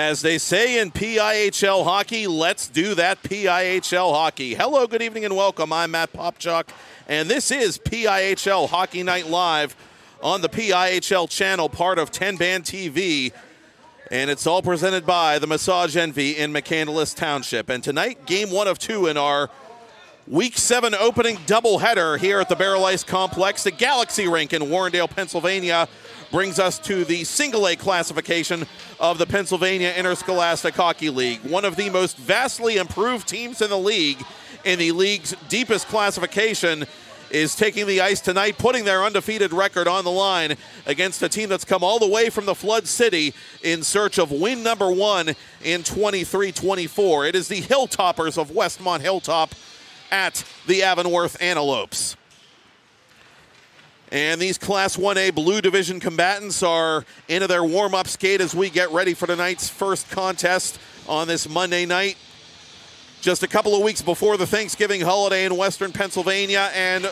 As they say in PIHL hockey, let's do that PIHL hockey. Hello, good evening, and welcome. I'm Matt Popchock, and this is PIHL Hockey Night Live on the PIHL channel, part of Tenband TV. And it's all presented by the Massage Envy in McCandless Township. And tonight, game one of two in our Week 7 opening doubleheader here at the Baierl Ice Complex. The Galaxy Rink in Warrendale, Pennsylvania brings us to the single A classification of the Pennsylvania Interscholastic Hockey League. One of the most vastly improved teams in the league in the league's deepest classification is taking the ice tonight, putting their undefeated record on the line against a team that's come all the way from the Flood City in search of win number one in 23 24. It is the Hilltoppers of Westmont Hilltop at the Avonworth Antelopes. And these Class 1A Blue Division combatants are into their warm up skate as we get ready for tonight's first contest on this Monday night. Just a couple of weeks before the Thanksgiving holiday in Western Pennsylvania. And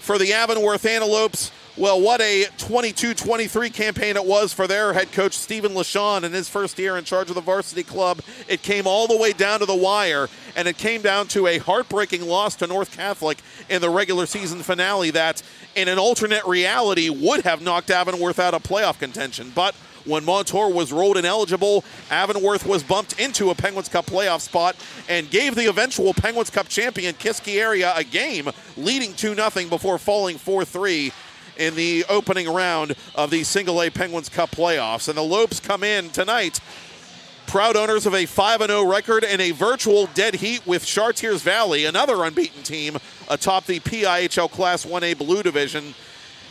for the Avonworth Antelopes, well, what a 22 23 campaign it was for their head coach, Stephen LaShawn, in his first year in charge of the varsity club. It came all the way down to the wire, and it came down to a heartbreaking loss to North Catholic in the regular season finale that, in an alternate reality, would have knocked Avonworth out of playoff contention. But when Montour was ruled ineligible, Avonworth was bumped into a Penguins Cup playoff spot and gave the eventual Penguins Cup champion Kiski area a game, leading 2 0 before falling 4 3 in the opening round of the Single A Penguins Cup playoffs. And the Lopes come in tonight, proud owners of a 5 0 record and a virtual dead heat with Chartiers Valley, another unbeaten team atop the PIHL Class 1A Blue Division.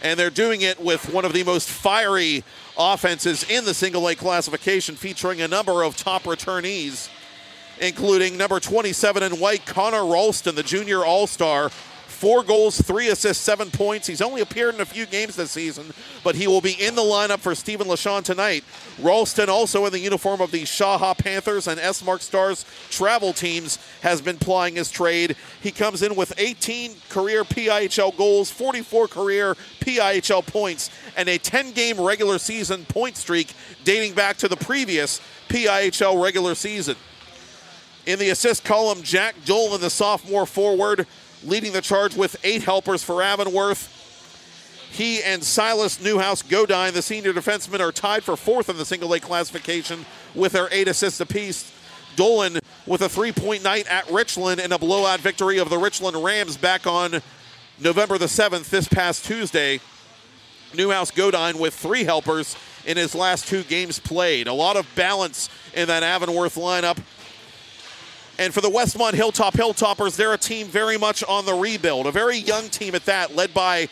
And they're doing it with one of the most fiery offenses in the Single A classification, featuring a number of top returnees, including number 27 in white, Connor Ralston, the junior all star Four goals, three assists, seven points. He's only appeared in a few games this season, but he will be in the lineup for Stephen LaShawn tonight. Ralston, also in the uniform of the Shaha Panthers and Esmark Stars travel teams, has been plying his trade. He comes in with 18 career PIHL goals, 44 career PIHL points, and a 10 game regular season point streak dating back to the previous PIHL regular season. In the assist column, Jack Dolan, the sophomore forward, leading the charge with eight helpers for Avonworth. He and Silas Newhouse Godine, the senior defensemen, are tied for fourth in the single A classification with their eight assists apiece. Dolan with a three point night at Richland and a blowout victory of the Richland Rams back on November the 7th, this past Tuesday. Newhouse Godine with three helpers in his last two games played. A lot of balance in that Avonworth lineup. And for the Westmont Hilltop Hilltoppers, they're a team very much on the rebuild, a very young team at that, led by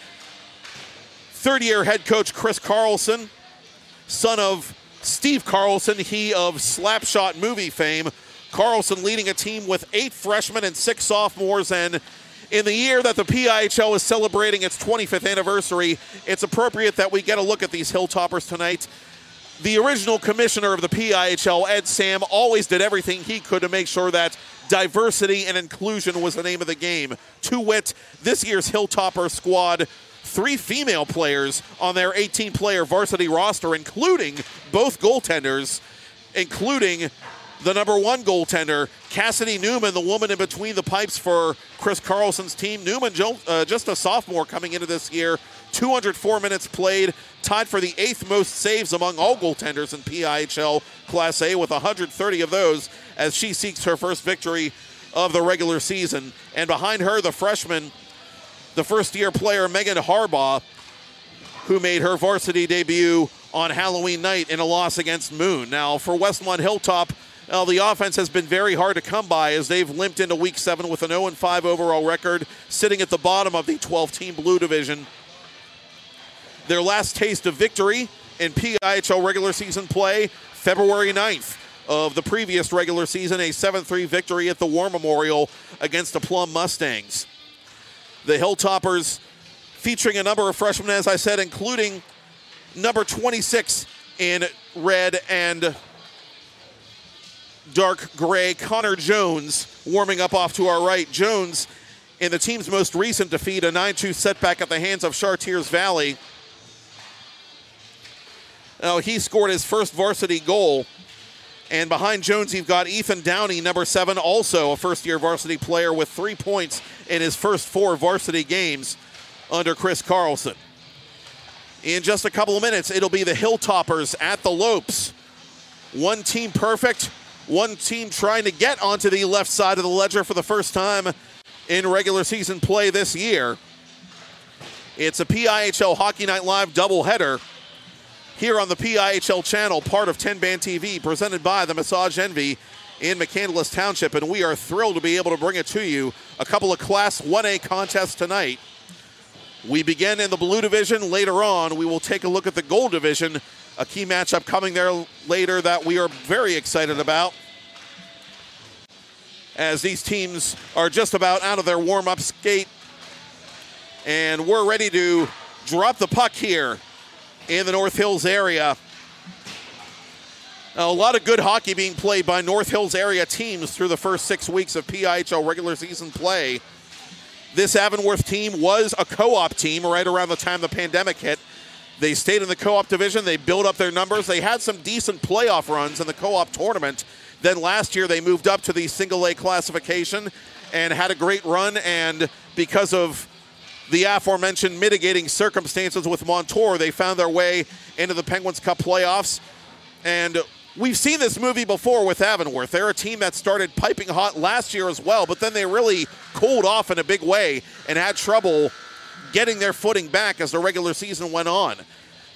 third year head coach Chris Carlson, son of Steve Carlson, he of Slapshot movie fame. Carlson leading a team with eight freshmen and six sophomores. And in the year that the PIHL is celebrating its 25th anniversary, it's appropriate that we get a look at these Hilltoppers tonight the original commissioner of the PIHL, Ed Sam, always did everything he could to make sure that diversity and inclusion was the name of the game. To wit, this year's Hilltopper squad, three female players on their 18 player varsity roster, including both goaltenders, including the number one goaltender, Cassidy Newman, the woman in between the pipes for Chris Carlson's team. Newman, uh, just a sophomore coming into this year, 204 minutes played, tied for the eighth most saves among all goaltenders in PIHL Class A with 130 of those as she seeks her first victory of the regular season. And behind her, the freshman, the first year player Megan Harbaugh, who made her varsity debut on Halloween night in a loss against Moon. Now, for Westmont Hilltop, the offense has been very hard to come by as they've limped into week seven with an 0 5 overall record, sitting at the bottom of the 12 team blue division. Their last taste of victory in PIHL regular season play, February 9th of the previous regular season, a 7 3 victory at the War Memorial against the Plum Mustangs. The Hilltoppers featuring a number of freshmen, as I said, including number 26 in red and dark gray, Connor Jones, warming up off to our right. Jones, in the team's most recent defeat, a 9 2 setback at the hands of Chartiers Valley now, he scored his first varsity goal And behind Jones, you've got Ethan Downey, number seven, also a first year varsity player with three points in his first four varsity games under Chris Carlson. In just a couple of minutes, it'll be the Hilltoppers at the Lopes. One team perfect, one team trying to get onto the left side of the ledger for the first time in regular season play this year. It's a PIHL Hockey Night Live doubleheader here on the PIHL channel, part of Tenband TV, presented by the Massage Envy in McCandless Township. And we are thrilled to be able to bring it to you. A couple of Class 1A contests tonight. We begin in the blue division. Later on, we will take a look at the gold division, a key matchup coming there later that we are very excited about. As these teams are just about out of their warm up skate, and we're ready to drop the puck here in the North Hills area. A lot of good hockey being played by North Hills area teams through the first six weeks of PIHL regular season play. This Avonworth team was a co op team right around the time the pandemic hit. They stayed in the co op division, they built up their numbers, they had some decent playoff runs in the co op tournament. Then last year they moved up to the single A classification and had a great run. And because of the aforementioned mitigating circumstances with Montour, they found their way into the Penguins Cup playoffs. And we've seen this movie before with Avonworth. They're a team that started piping hot last year as well, but then they really cooled off in a big way and had trouble getting their footing back as the regular season went on.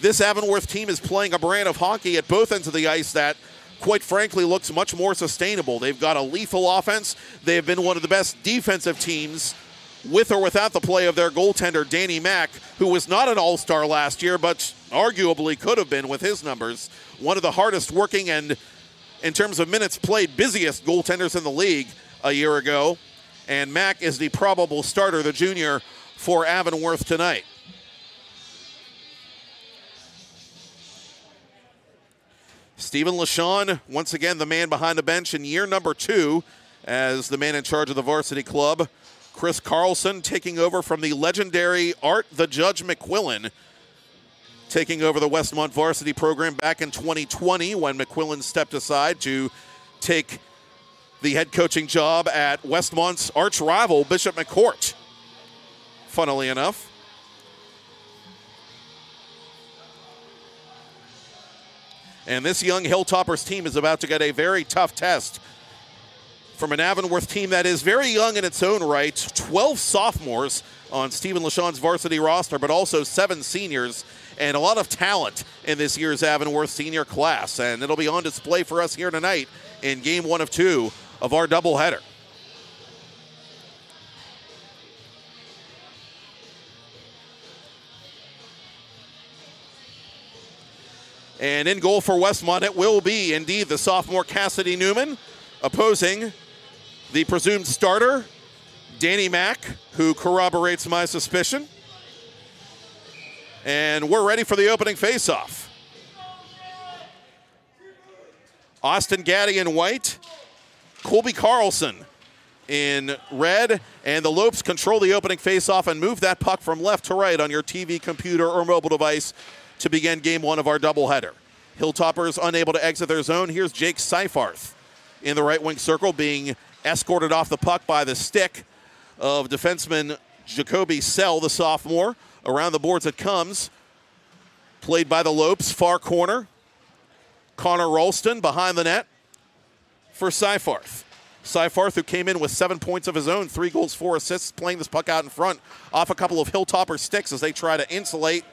This Avonworth team is playing a brand of hockey at both ends of the ice that, quite frankly, looks much more sustainable. They've got a lethal offense. They have been one of the best defensive teams with or without the play of their goaltender, Danny Mack, who was not an all star last year, but arguably could have been with his numbers. One of the hardest working and, in terms of minutes played, busiest goaltenders in the league a year ago. And Mack is the probable starter, the junior, for Avonworth tonight. Stephen LaShawn, once again, the man behind the bench in year number two as the man in charge of the varsity club. Chris Carlson taking over from the legendary Art the Judge McQuillan, taking over the Westmont varsity program back in 2020 when McQuillan stepped aside to take the head coaching job at Westmont's arch rival, Bishop McCort. Funnily enough. And this young Hilltoppers team is about to get a very tough test from an Avonworth team that is very young in its own right 12 sophomores on Stephen LaShawn's varsity roster, but also seven seniors and a lot of talent in this year's Avonworth senior class. And it'll be on display for us here tonight in game one of two of our doubleheader. And in goal for Westmont, it will be indeed the sophomore Cassidy Newman opposing the presumed starter, Danny Mack, who corroborates my suspicion. And we're ready for the opening faceoff. Austin Gaddy in white, Colby Carlson in red, and the Lopes control the opening faceoff and move that puck from left to right on your TV, computer, or mobile device to begin game one of our doubleheader. Hilltoppers unable to exit their zone. Here's Jake Seifarth in the right wing circle being escorted off the puck by the stick of defenseman Jacoby Sell, the sophomore. Around the boards it comes. Played by the Lopes, far corner. Connor Ralston behind the net for Seifarth. Seifarth, who came in with seven points of his own, three goals, four assists, playing this puck out in front off a couple of Hilltopper sticks as they try to insulate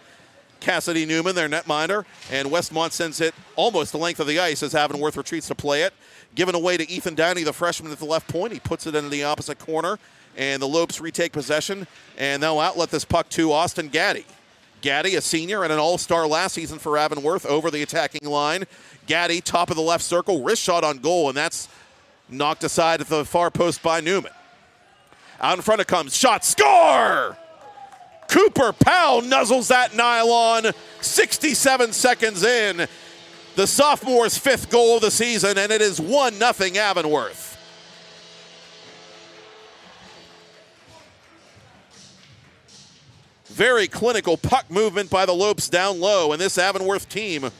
Cassidy Newman, their netminder. And Westmont sends it almost the length of the ice as Avonworth retreats to play it. Given away to Ethan Downey, the freshman at the left point. He puts it into the opposite corner, and the Lopes retake possession, and they'll outlet this puck to Austin Gaddy. Gaddy, a senior and an all star last season for Avonworth, over the attacking line. Gaddy, top of the left circle, wrist shot on goal, and that's knocked aside at the far post by Newman. Out in front it comes. Shot, score! Cooper Powell nuzzles that nylon 67 seconds in the sophomore's fifth goal of the season, and it is 1 0 Avonworth. Very clinical puck movement by the Lopes down low, and this Avonworth team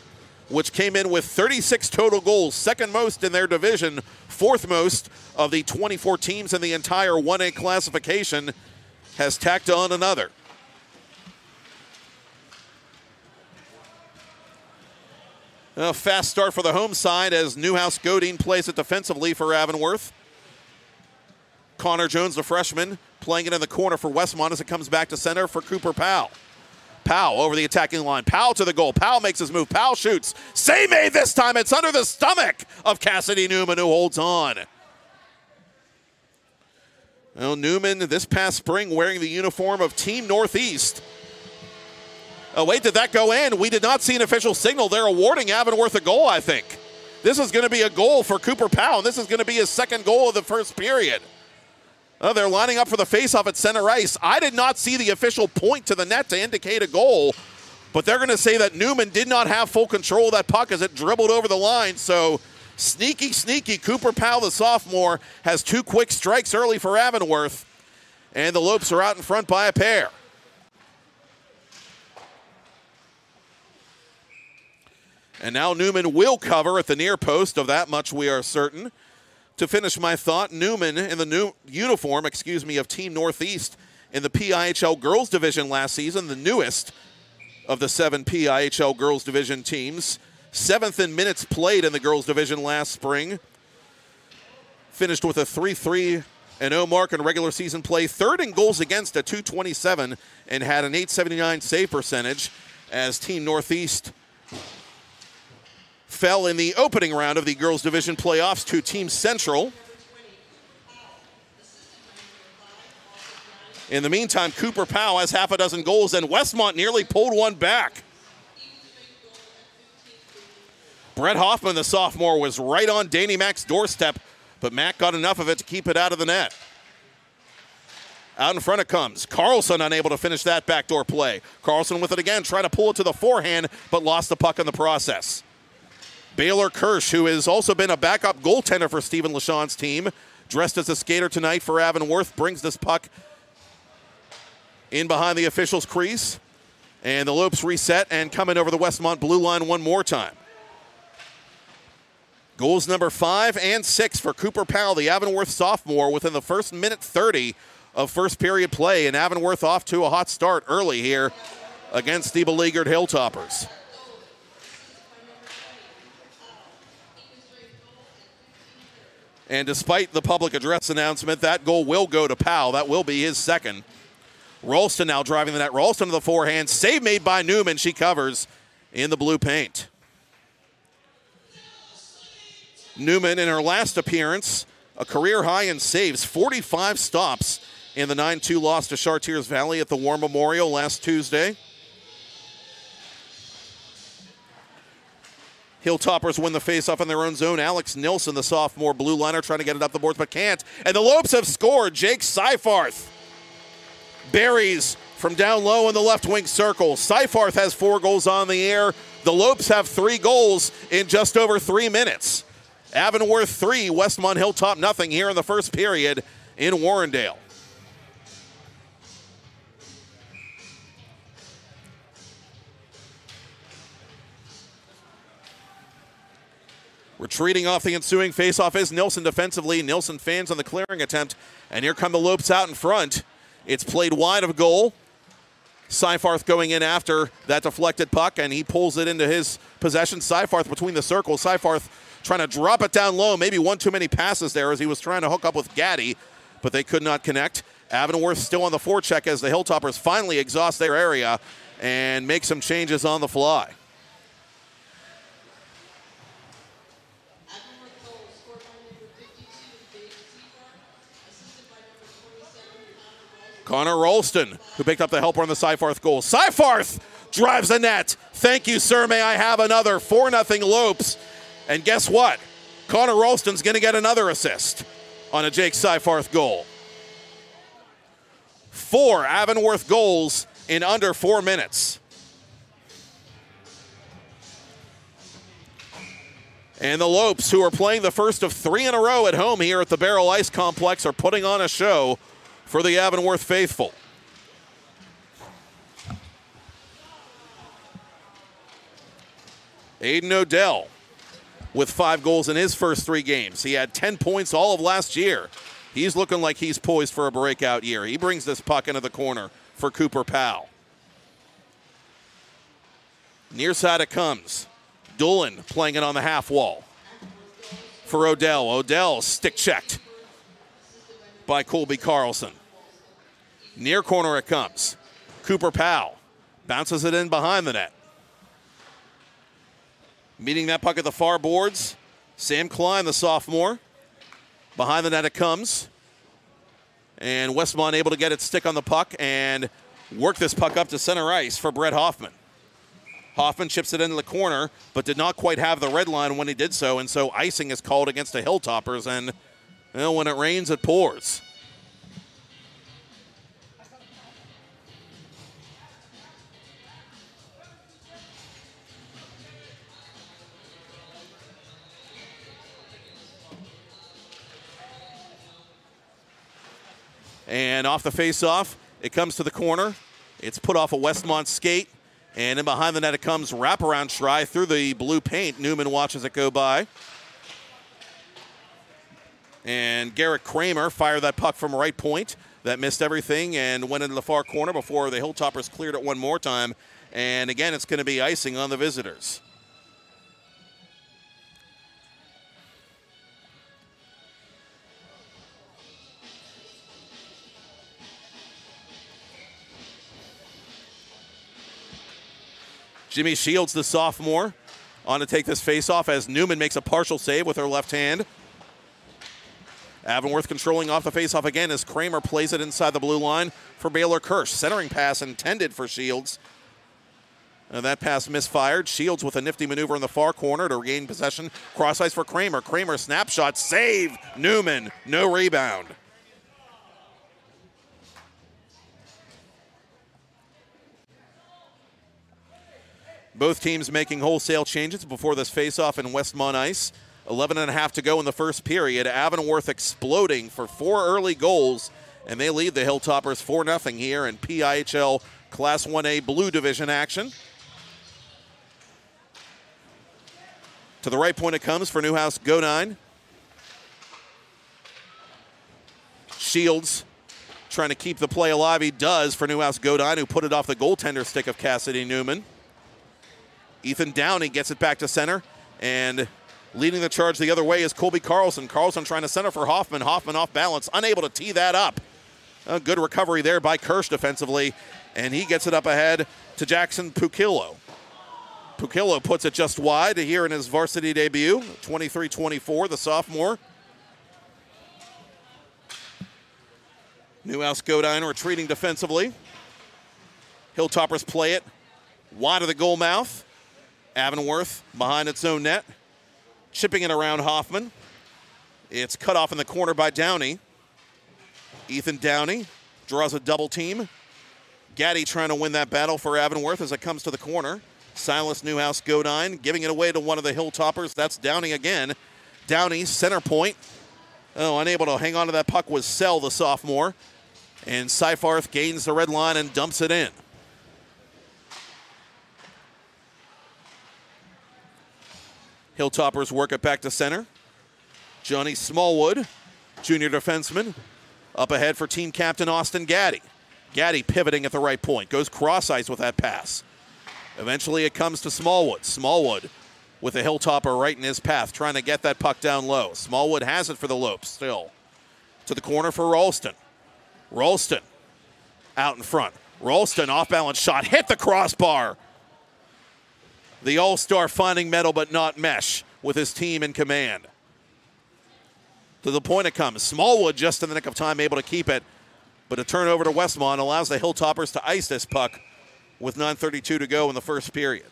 which came in with 36 total goals, second most in their division, fourth most of the 24 teams in the entire 1A classification, has tacked on another. A fast start for the home side as Newhouse Godin plays it defensively for Avonworth. Connor Jones, the freshman, playing it in the corner for Westmont as it comes back to center for Cooper Powell. Powell over the attacking line. Powell to the goal. Powell makes his move. Powell shoots. Save made this time. It's under the stomach of Cassidy Newman who holds on. Well, Newman this past spring wearing the uniform of Team Northeast. Oh, wait, did that go in? We did not see an official signal. They're awarding Avonworth a goal, I think. This is going to be a goal for Cooper Powell. This is going to be his second goal of the first period. Oh, they're lining up for the faceoff at center ice. I did not see the official point to the net to indicate a goal, but they're going to say that Newman did not have full control of that puck as it dribbled over the line. So sneaky, sneaky. Cooper Powell, the sophomore, has two quick strikes early for Avonworth, and the Lopes are out in front by a pair. And now Newman will cover at the near post, of that much we are certain to finish my thought, Newman in the new uniform, excuse me, of Team Northeast in the PIHL Girls Division last season, the newest of the seven PIHL Girls Division teams. Seventh in minutes played in the Girls Division last spring. Finished with a 3 3 and 0 mark in regular season play. Third in goals against at 227 and had an 879 save percentage as Team Northeast fell in the opening round of the girls' division playoffs to Team Central. In the meantime, Cooper Powell has half a dozen goals, and Westmont nearly pulled one back. Brett Hoffman, the sophomore, was right on Danny Mack's doorstep, but Mack got enough of it to keep it out of the net. Out in front it comes. Carlson unable to finish that backdoor play. Carlson with it again, trying to pull it to the forehand, but lost the puck in the process. Baylor Kirsch, who has also been a backup goaltender for Stephen LaShawne's team, dressed as a skater tonight for Avonworth, brings this puck in behind the official's crease. And the Lopes reset and come in over the Westmont blue line one more time. Goals number five and six for Cooper Powell, the Avonworth sophomore, within the first minute 30 of first period play. And Avonworth off to a hot start early here against the beleaguered Hilltoppers. And despite the public address announcement, that goal will go to Powell. That will be his second. Ralston now driving the net. Ralston to the forehand. Save made by Newman. She covers in the blue paint. Newman in her last appearance, a career high in saves, 45 stops in the 9 2 loss to Chartiers Valley at the War Memorial last Tuesday. Hilltoppers win the faceoff in their own zone. Alex Nilsson, the sophomore blue liner, trying to get it up the boards, but can't. And the Lopes have scored. Jake Seifarth buries from down low in the left wing circle. Seifarth has four goals on the air. The Lopes have three goals in just over three minutes. Avonworth three, Westmont Hilltop nothing here in the first period in Warrendale. Retreating off the ensuing faceoff is Nilsson defensively. Nilsson fans on the clearing attempt, and here come the Lopes out in front. It's played wide of goal. Seifarth going in after that deflected puck, and he pulls it into his possession. Seifarth between the circles. Seifarth trying to drop it down low. Maybe one too many passes there as he was trying to hook up with Gaddy, but they could not connect. Avonworth still on the forecheck as the Hilltoppers finally exhaust their area and make some changes on the fly. Connor Ralston, who picked up the helper on the Seifarth goal. Seifarth drives the net. Thank you, sir. May I have another 4 0 Lopes. And guess what? Connor Ralston's going to get another assist on a Jake Seifarth goal. Four Avonworth goals in under four minutes. And the Lopes, who are playing the first of three in a row at home here at the Baierl Ice Complex, are putting on a show for the Avonworth faithful. Aiden Odell with five goals in his first three games. He had 10 points all of last year. He's looking like he's poised for a breakout year. He brings this puck into the corner for Cooper Powell. Near side it comes. Doolin playing it on the half wall for Odell. Odell stick checked by Colby Carlson. Near corner it comes. Cooper Powell bounces it in behind the net. Meeting that puck at the far boards, Sam Klein, the sophomore. Behind the net it comes. And Westmont able to get it stick on the puck and work this puck up to center ice for Brett Hoffman. Hoffman chips it into the corner, but did not quite have the red line when he did so, and so icing is called against the Hilltoppers, and when it rains, it pours. And off the face-off, it comes to the corner. It's put off a Westmont skate. And in behind the net it comes wraparound try through the blue paint. Newman watches it go by. And Garrett Kramer fired that puck from right point. That missed everything and went into the far corner before the Hilltoppers cleared it one more time. And again, it's going to be icing on the visitors. Jimmy Shields, the sophomore, on to take this faceoff as Newman makes a partial save with her left hand. Avonworth controlling off the faceoff again as Kramer plays it inside the blue line for Baylor Kirsch. Centering pass intended for Shields. And that pass misfired. Shields with a nifty maneuver in the far corner to regain possession. Cross ice for Kramer. Kramer snapshot save. Newman, no rebound. Both teams making wholesale changes before this faceoff in Westmont Ice. 11 and a half to go in the first period. Avonworth exploding for four early goals, and they lead the Hilltoppers 4 0 here in PIHL Class 1A Blue Division action. To the right point it comes for Newhouse Godine. Shields trying to keep the play alive. He does for Newhouse Godine, who put it off the goaltender stick of Cassidy Newman. Ethan Downey gets it back to center, and leading the charge the other way is Colby Carlson. Carlson trying to center for Hoffman. Hoffman off balance, unable to tee that up. A good recovery there by Kirsch defensively, and he gets it up ahead to Jackson Pukillo. Pukillo puts it just wide here in his varsity debut, 23-24, the sophomore. Newhouse Godine retreating defensively. Hilltoppers play it wide of the goal mouth. Avonworth behind its own net, chipping it around Hoffman. It's cut off in the corner by Downey. Ethan Downey draws a double team. Gaddy trying to win that battle for Avonworth as it comes to the corner. Silas Newhouse Godine giving it away to one of the Hilltoppers. That's Downey again. Downey, center point. Oh, unable to hang on to that puck was Sell, the sophomore. And Seifarth gains the red line and dumps it in. Hilltoppers work it back to center. Johnny Smallwood, junior defenseman, up ahead for team captain Austin Gaddy. Gaddy pivoting at the right point, goes cross ice with that pass. Eventually it comes to Smallwood. Smallwood with a Hilltopper right in his path, trying to get that puck down low. Smallwood has it for the Lopes still. To the corner for Ralston. Ralston out in front. Ralston off balance shot, hit the crossbar the All Star finding medal, but not mesh with his team in command. To the point it comes. Smallwood just in the nick of time able to keep it, but a turnover to Westmont allows the Hilltoppers to ice this puck with 9.32 to go in the first period.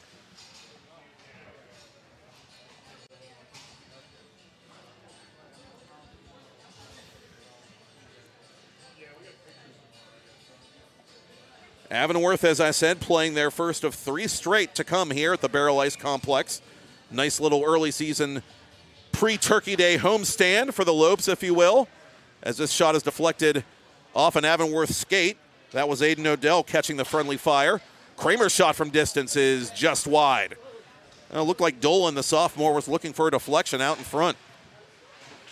Avonworth, as I said, playing their first of three straight to come here at the Baierl Ice Complex. Nice little early season pre Turkey Day homestand for the Lopes, if you will, as this shot is deflected off an Avonworth skate. That was Aiden Odell catching the friendly fire. Kramer's shot from distance is just wide. It looked like Dolan, the sophomore, was looking for a deflection out in front.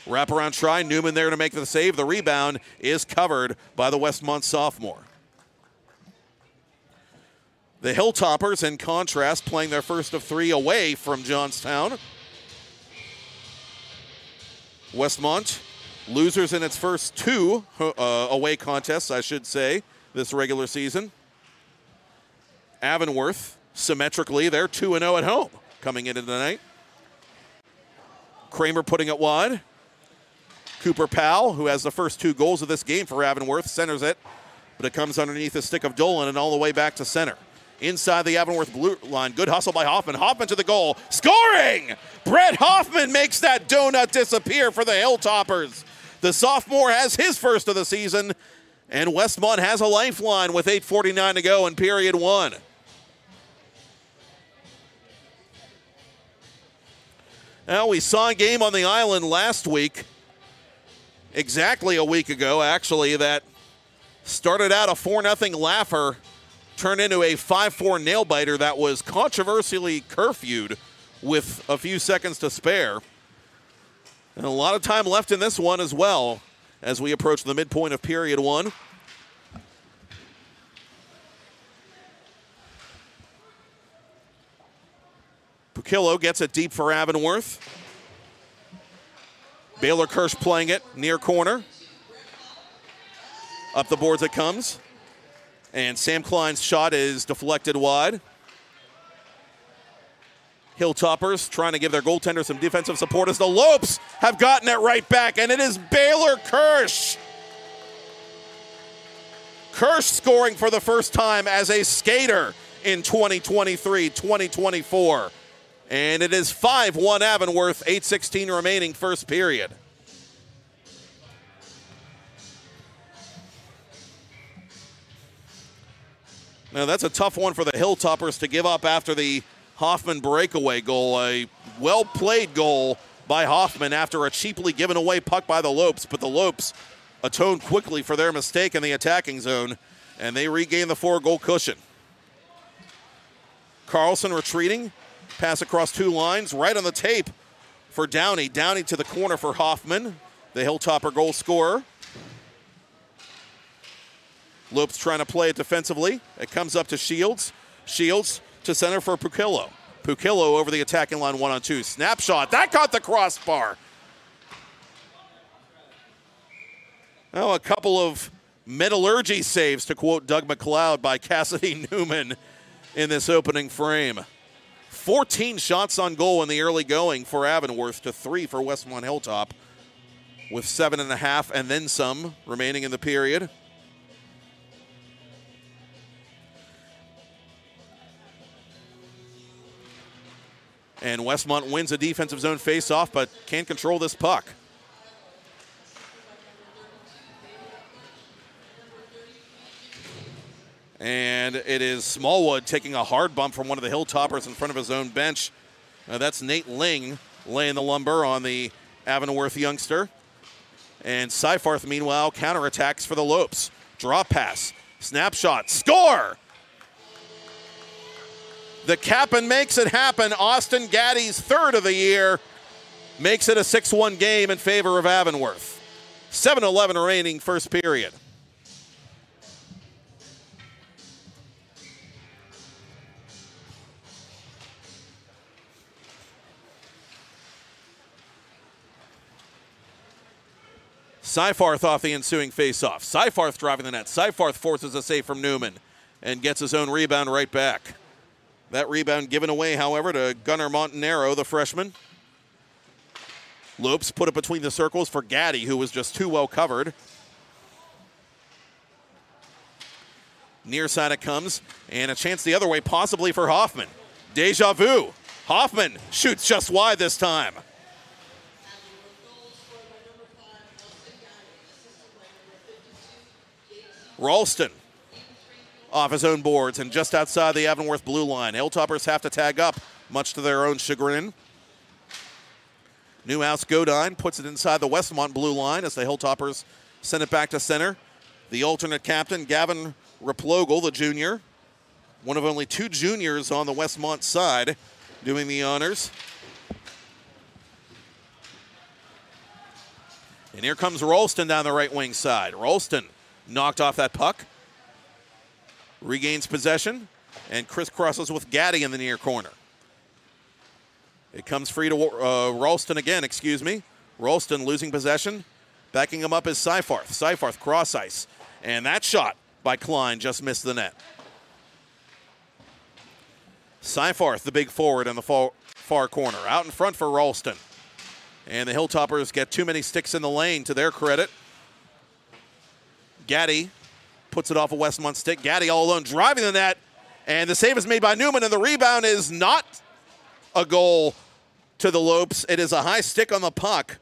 Wraparound try. Newman there to make the save. The rebound is covered by the Westmont sophomore. The Hilltoppers, in contrast, playing their first of three away from Johnstown. Westmont, losers in its first two uh, away contests, I should say, this regular season. Avonworth, symmetrically, they're 2 0 at home coming into the night. Kramer putting it wide. Cooper Powell, who has the first two goals of this game for Avonworth, centers it, but it comes underneath the stick of Dolan and all the way back to center. Inside the Avonworth blue line, good hustle by Hoffman. Hoffman to the goal, scoring! Brett Hoffman makes that donut disappear for the Hilltoppers. The sophomore has his first of the season, and Westmont has a lifeline with 8.49 to go in period one. Now, we saw a game on the island last week, exactly a week ago, actually, that started out a 4 0 laugher, turned into a 5 4 nail biter that was controversially curfewed with a few seconds to spare. And a lot of time left in this one as well as we approach the midpoint of period one. Pukillo gets it deep for Avonworth. Baylor Kirsch playing it near corner. Up the boards it comes. And Sam Klein's shot is deflected wide. Hilltoppers trying to give their goaltender some defensive support as the Lopes have gotten it right back, and it is Baylor Kirsch. Kirsch scoring for the first time as a skater in 2023 2024. And it is 5 1 Avonworth, 8.16 remaining first period. Now, that's a tough one for the Hilltoppers to give up after the Hoffman breakaway goal. A well played goal by Hoffman after a cheaply given away puck by the Lopes, but the Lopes atoned quickly for their mistake in the attacking zone, and they regain the four goal cushion. Carlson retreating, Pass across two lines, right on the tape for Downey. Downey to the corner for Hoffman, the Hilltopper goal scorer. Lopes trying to play it defensively. It comes up to Shields. Shields to center for Pukillo. Pukillo over the attacking line one on two. Snapshot. That caught the crossbar. Now a couple of metallurgy saves, to quote Doug McLeod, by Cassidy Newman in this opening frame. 14 shots on goal in the early going for Avonworth to three for Westmont Hilltop, with seven and a half and then some remaining in the period. And Westmont wins a defensive zone face-off, but can't control this puck. And it is Smallwood taking a hard bump from one of the Hilltoppers in front of his own bench. That's Nate Ling laying the lumber on the Avonworth youngster. And Seifarth, meanwhile, counterattacks for the Lopes. Drop pass, snapshot, score! The Cap'n makes it happen. Austin Gaddy's third of the year makes it a 6 1 game in favor of Avonworth. 7 11 remaining first period. Seifarth off the ensuing faceoff. Seifarth driving the net. Seifarth forces a save from Newman and gets his own rebound right back. That rebound given away, however, to Gunnar Montanaro, the freshman. Lopes put it between the circles for Gaddy, who was just too well covered. Near side it comes, and a chance the other way, possibly for Hoffman. Deja vu. Hoffman shoots just wide this time. Ralston off his own boards and just outside the Avonworth blue line. Hilltoppers have to tag up, much to their own chagrin. Newhouse Godine puts it inside the Westmont blue line as the Hilltoppers send it back to center. The alternate captain, Gavin Replogle, the junior, one of only two juniors on the Westmont side, doing the honors. And here comes Ralston down the right wing side. Ralston knocked off that puck, regains possession, and crisscrosses with Gaddy in the near corner. It comes free to uh, Ralston again, excuse me. Ralston losing possession. Backing him up is Seifarth. Seifarth cross ice. And that shot by Klein just missed the net. Seifarth, the big forward in the far, far corner. Out in front for Ralston. And the Hilltoppers get too many sticks in the lane to their credit. Gaddy puts it off a Westmont stick. Gaddy all alone driving the net. And the save is made by Newman, and the rebound is not a goal to the Lopes. It is a high stick on the puck.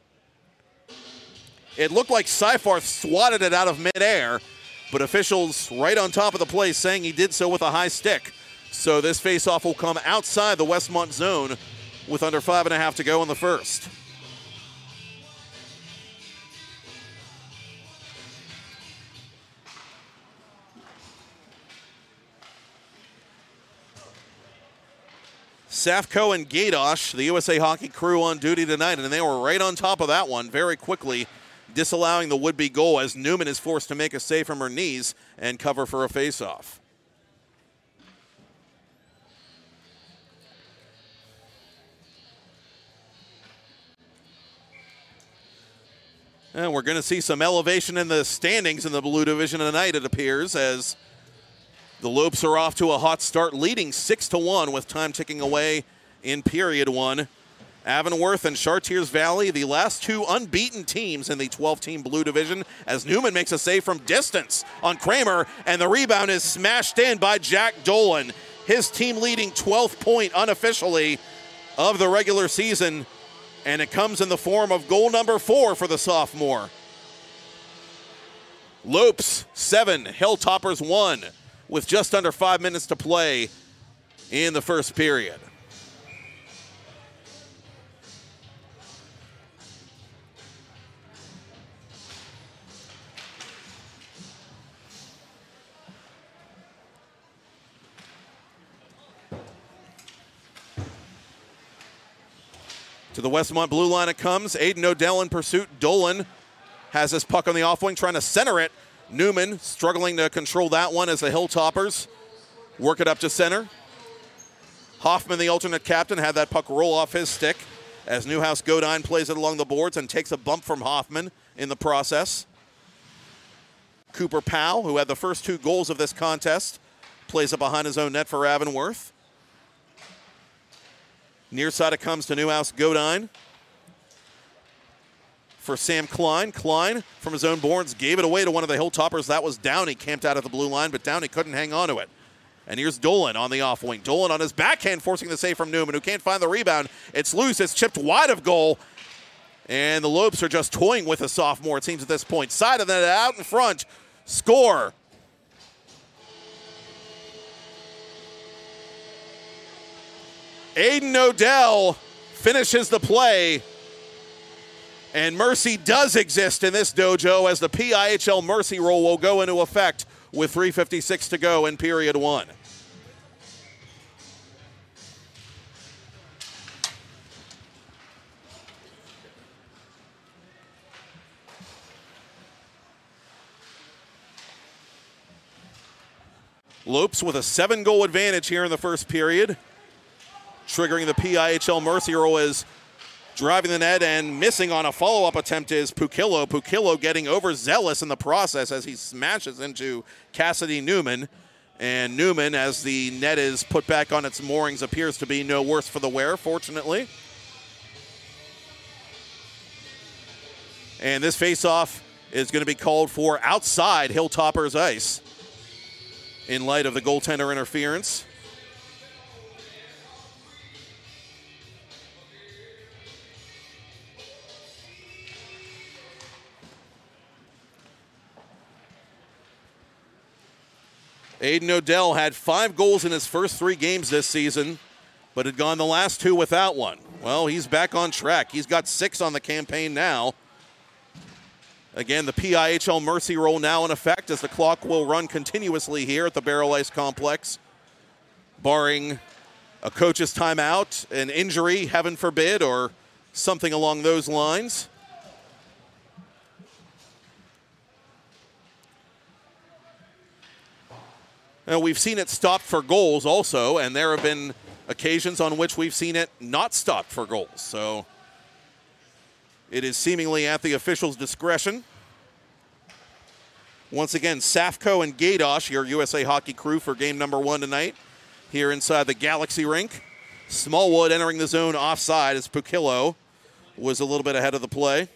It looked like Seifarth swatted it out of midair, but officials right on top of the play saying he did so with a high stick. So this faceoff will come outside the Westmont zone with under five and a half to go in the first. Safko and Gadosh, the USA Hockey crew on duty tonight, and they were right on top of that one very quickly, disallowing the would be goal as Newman is forced to make a save from her knees and cover for a faceoff. And we're going to see some elevation in the standings in the blue division tonight, it appears, as the Lopes are off to a hot start, leading 6 to 1 with time ticking away in period one. Avonworth and Chartiers Valley, the last two unbeaten teams in the 12 team blue division, as Newman makes a save from distance on Kramer, and the rebound is smashed in by Jack Dolan. His team leading 12th point unofficially of the regular season, and it comes in the form of goal number four for the sophomore. Lopes, seven, Hilltoppers, one with just under five minutes to play in the first period. To the Westmont blue line it comes. Aiden Odell in pursuit. Dolan has his puck on the off wing, trying to center it Newman struggling to control that one as the Hilltoppers work it up to center. Hoffman, the alternate captain, had that puck roll off his stick as Newhouse Godine plays it along the boards and takes a bump from Hoffman in the process. Cooper Powell, who had the first two goals of this contest, plays it behind his own net for Avonworth. Near side it comes to Newhouse Godine for Sam Klein. Klein, from his own boards, gave it away to one of the Hilltoppers. That was Downey, camped out at the blue line, but Downey couldn't hang on to it. And here's Dolan on the off wing. Dolan on his backhand, forcing the save from Newman, who can't find the rebound. It's loose. It's chipped wide of goal. And the Lopes are just toying with a sophomore, it seems, at this point. Side of that out in front. Score. Aiden Odell finishes the play and mercy does exist in this dojo as the PIHL mercy rule will go into effect with 3.56 to go in period one. Lopes with a seven goal advantage here in the first period. Triggering the PIHL mercy rule as driving the net and missing on a follow-up attempt is Pukillo. Pukillo getting overzealous in the process as he smashes into Cassidy Newman. And Newman, as the net is put back on its moorings, appears to be no worse for the wear, fortunately. And this face-off is going to be called for outside Hilltopper's ice in light of the goaltender interference. Aiden Odell had five goals in his first three games this season, but had gone the last two without one. Well, he's back on track. He's got six on the campaign now. Again, the PIHL mercy rule now in effect as the clock will run continuously here at the Baierl Ice Complex, barring a coach's timeout, an injury, heaven forbid, or something along those lines. We've seen it stopped for goals also, and there have been occasions on which we've seen it not stopped for goals. So it is seemingly at the official's discretion. Once again, Safco and Gaydosh, your USA Hockey crew for game number one tonight here inside the Galaxy rink. Smallwood entering the zone offside as Pukillo was a little bit ahead of the play.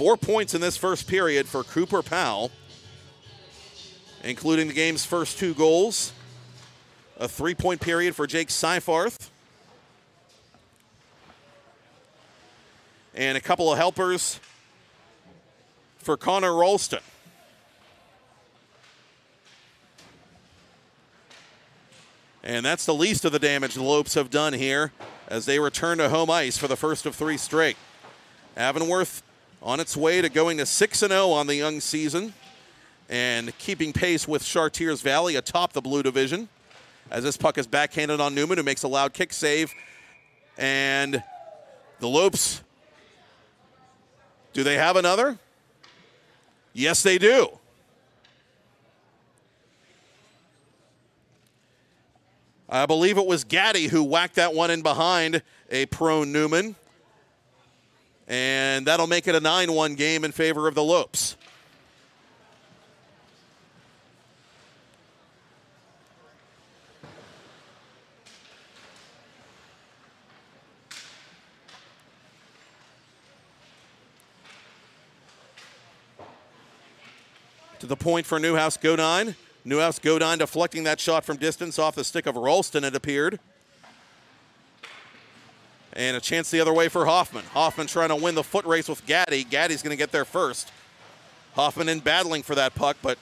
Four points in this first period for Cooper Powell, including the game's first two goals. A three point period for Jake Seifarth. And a couple of helpers for Connor Ralston. And that's the least of the damage the Lopes have done here as they return to home ice for the first of three straight. Avonworth on its way to going to 6 0 on the young season and keeping pace with Chartiers Valley atop the blue division. As this puck is backhanded on Newman, who makes a loud kick save. And the Lopes, do they have another? Yes, they do. I believe it was Gaddy who whacked that one in behind a prone Newman. And that'll make it a 9 1 game in favor of the Lopes. To the point for Newhouse Godine. Newhouse Godine deflecting that shot from distance off the stick of Ralston, it appeared. And a chance the other way for Hoffman. Hoffman trying to win the foot race with Gaddy. Gaddy's going to get there first. Hoffman in battling for that puck, but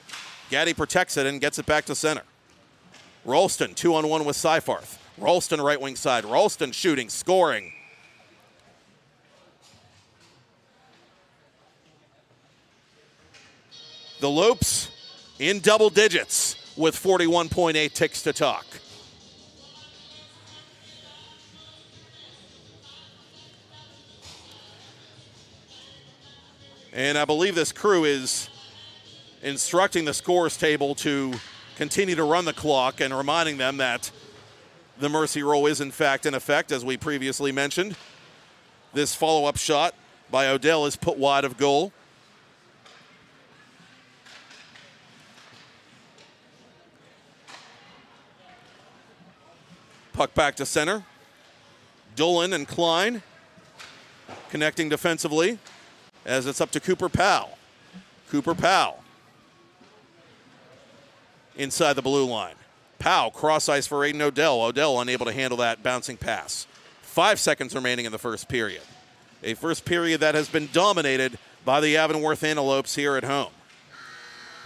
Gaddy protects it and gets it back to center. Ralston, two on one with Seifarth. Ralston right wing side. Ralston shooting, scoring. The Lopes in double digits with 41.8 ticks to talk. And I believe this crew is instructing the scores table to continue to run the clock and reminding them that the mercy roll is in fact in effect, as we previously mentioned. This follow up shot by Odell is put wide of goal. Puck back to center. Dolan and Klein connecting defensively as it's up to Cooper Powell. Cooper Powell inside the blue line. Powell cross ice for Aiden Odell. Odell unable to handle that bouncing pass. Five seconds remaining in the first period. A first period that has been dominated by the Avonworth Antelopes here at home.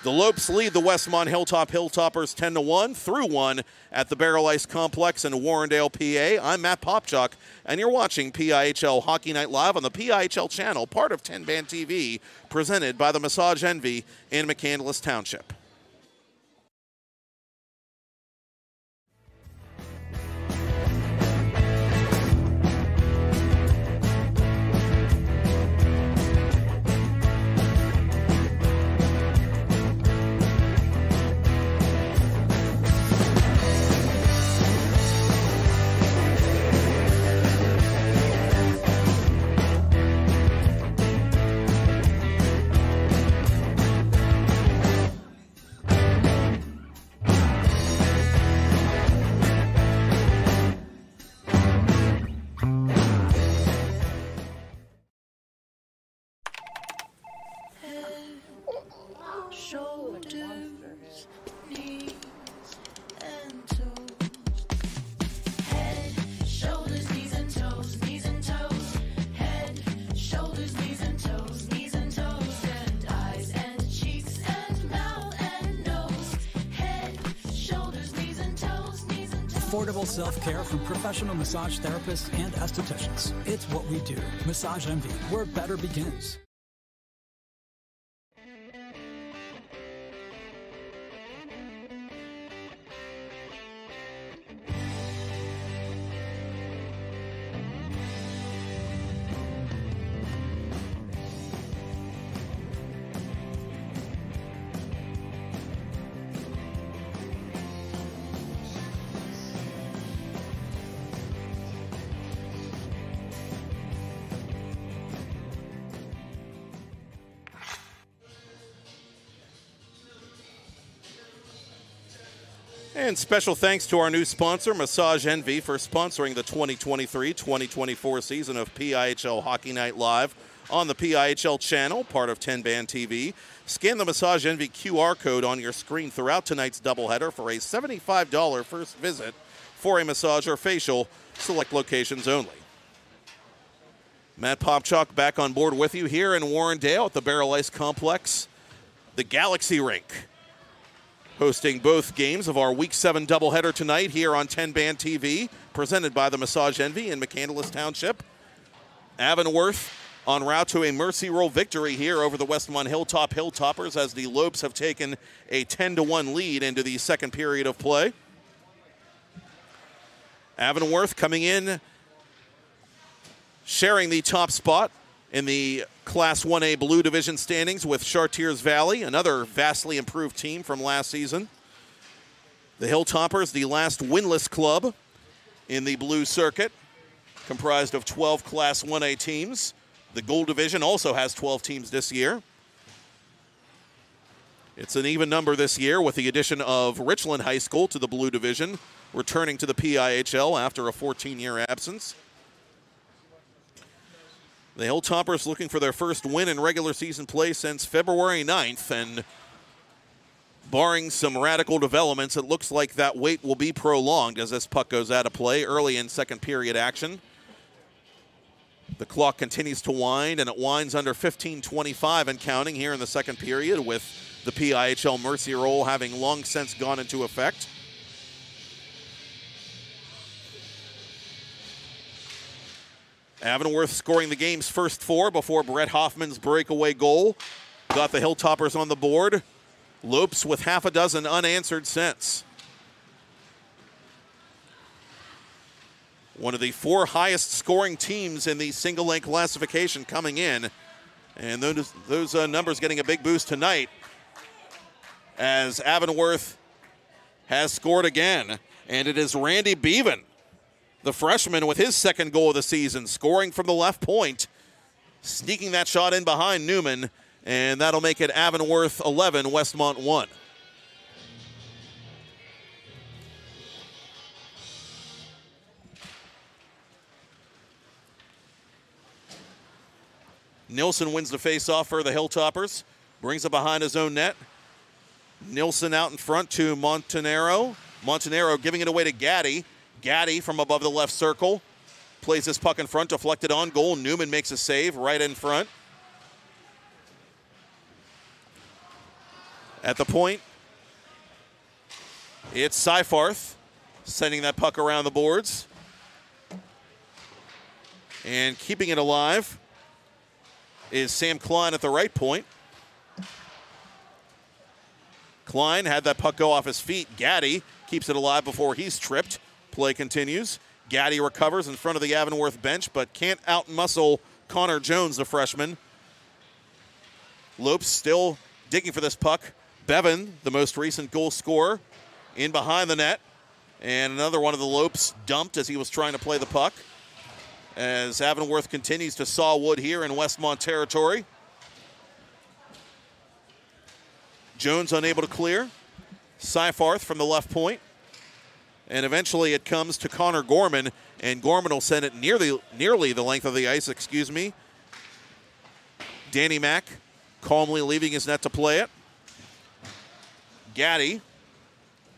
The Lopes lead the Westmont Hilltop Hilltoppers 10 to 1 through 1 at the Baierl Ice Complex in Warrendale, PA. I'm Matt Popchock, and you're watching PIHL Hockey Night Live on the PIHL channel, part of Tenband TV, presented by the Massage Envy in McCandless Township. Affordable self care from professional massage therapists and estheticians. It's what we do. Massage Envy, where better begins. And special thanks to our new sponsor, Massage Envy, for sponsoring the 2023 2024 season of PIHL Hockey Night Live on the PIHL channel, part of Tenband TV. Scan the Massage Envy QR code on your screen throughout tonight's doubleheader for a $75 first visit for a massage or facial, select locations only. Matt Popchock back on board with you here in Warrendale at the Baierl Ice Complex, the Galaxy Rink hosting both games of our Week 7 doubleheader tonight here on Tenband TV, presented by the Massage Envy in McCandless Township. Avonworth on route to a mercy roll victory here over the Westmont Hilltop Hilltoppers as the Lopes have taken a 10 to 1 lead into the second period of play. Avonworth coming in, sharing the top spot in the Class 1A Blue Division standings with Chartiers Valley, another vastly improved team from last season. The Hilltoppers, the last winless club in the Blue Circuit, comprised of 12 Class 1A teams. The Gold Division also has 12 teams this year. It's an even number this year with the addition of Richland High School to the Blue Division, returning to the PIHL after a 14 year absence. The Hilltoppers looking for their first win in regular season play since February 9th, and barring some radical developments, it looks like that wait will be prolonged as this puck goes out of play early in second period action. The clock continues to wind, and it winds under 15:25 and counting here in the second period, with the PIHL mercy roll having long since gone into effect. Avonworth scoring the game's first four before Brett Hoffman's breakaway goal. Got the Hilltoppers on the board. Lopes with half a dozen unanswered since. One of the four highest scoring teams in the single lane classification coming in. And those, those uh, numbers getting a big boost tonight as Avonworth has scored again. And it is Randy Bevan the freshman with his second goal of the season, scoring from the left point, sneaking that shot in behind Newman, and that'll make it Avonworth 11, Westmont 1. Nilson wins the faceoff for the Hilltoppers, brings it behind his own net. Nilson out in front to Montanero. Montanero giving it away to Gaddy. Gaddy from above the left circle plays this puck in front, deflected on goal. Newman makes a save right in front. At the point, it's Seifarth sending that puck around the boards and keeping it alive is Sam Klein at the right point. Klein had that puck go off his feet. Gaddy keeps it alive before he's tripped. Play continues. Gaddy recovers in front of the Avonworth bench, but can't outmuscle Connor Jones, the freshman. Lopes still digging for this puck. Bevan, the most recent goal scorer, in behind the net. And another one of the Lopes dumped as he was trying to play the puck. As Avonworth continues to saw wood here in Westmont territory. Jones unable to clear. Seifarth from the left point. And eventually it comes to Connor Gorman, and Gorman will send it nearly, nearly the length of the ice, excuse me. Danny Mack calmly leaving his net to play it. Gaddy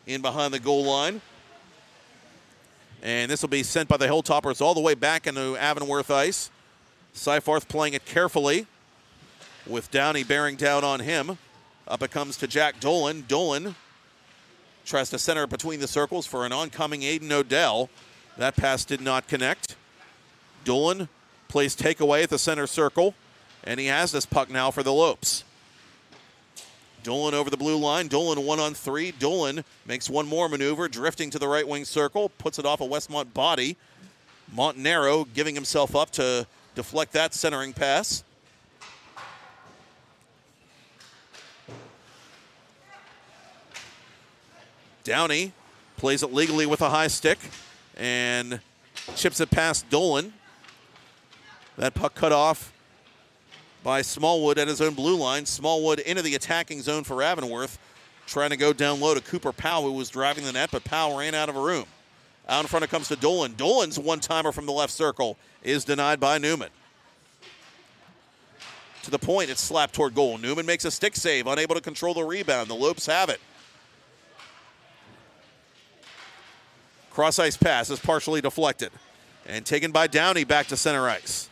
in behind the goal line. And this will be sent by the Hilltoppers all the way back into Avonworth ice. Seifarth playing it carefully with Downey bearing down on him. Up it comes to Jack Dolan. Dolan tries to center between the circles for an oncoming Aiden Odell. That pass did not connect. Dolan plays takeaway at the center circle, and he has this puck now for the Lopes. Dolan over the blue line. Dolan one on three. Dolan makes one more maneuver, drifting to the right wing circle, puts it off a Westmont body. Montanero giving himself up to deflect that centering pass. Downey plays it legally with a high stick and chips it past Dolan. That puck cut off by Smallwood at his own blue line. Smallwood into the attacking zone for Avonworth, trying to go down low to Cooper Powell, who was driving the net, but Powell ran out of a room. Out in front it comes to Dolan. Dolan's one timer from the left circle is denied by Newman. To the point, it's slapped toward goal. Newman makes a stick save, unable to control the rebound. The Lopes have it. Cross ice pass is partially deflected and taken by Downey back to center ice.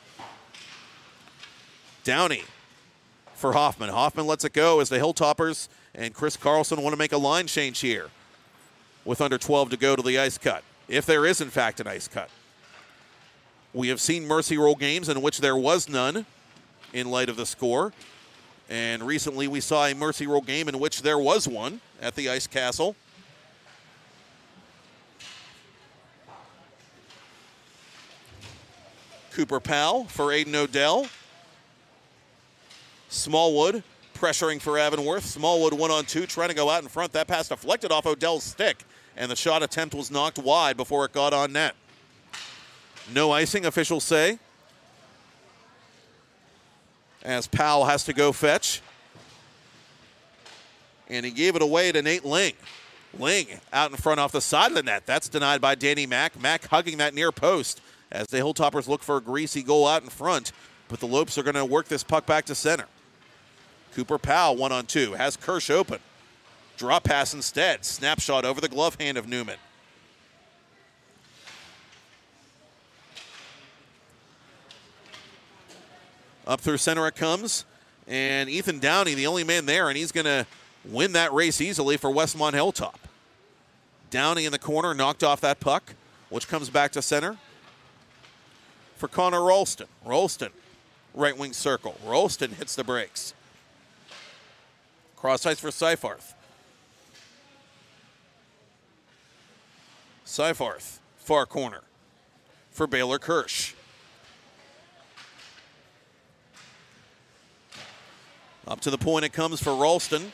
Downey for Hoffman. Hoffman lets it go as the Hilltoppers and Chris Carlson want to make a line change here with under 12 to go to the ice cut, if there is in fact an ice cut. We have seen mercy roll games in which there was none in light of the score. And recently we saw a mercy roll game in which there was one at the Ice Castle. Cooper Powell for Aiden Odell. Smallwood pressuring for Avonworth. Smallwood one on two, trying to go out in front. That pass deflected off Odell's stick, and the shot attempt was knocked wide before it got on net. No icing, officials say. As Powell has to go fetch. And he gave it away to Nate Ling. Ling out in front off the side of the net. That's denied by Danny Mack. Mack hugging that near post as the Hilltoppers look for a greasy goal out in front. But the Lopes are going to work this puck back to center. Cooper Powell, one on two, has Kirsch open. Drop pass instead. Snapshot over the glove hand of Newman. Up through center it comes. And Ethan Downey, the only man there, and he's going to win that race easily for Westmont Hilltop. Downey in the corner knocked off that puck, which comes back to center for Connor Ralston. Ralston, right wing circle. Ralston hits the brakes. Cross ice for Seifarth. Seifarth, far corner for Baylor Kirsch. Up to the point it comes for Ralston.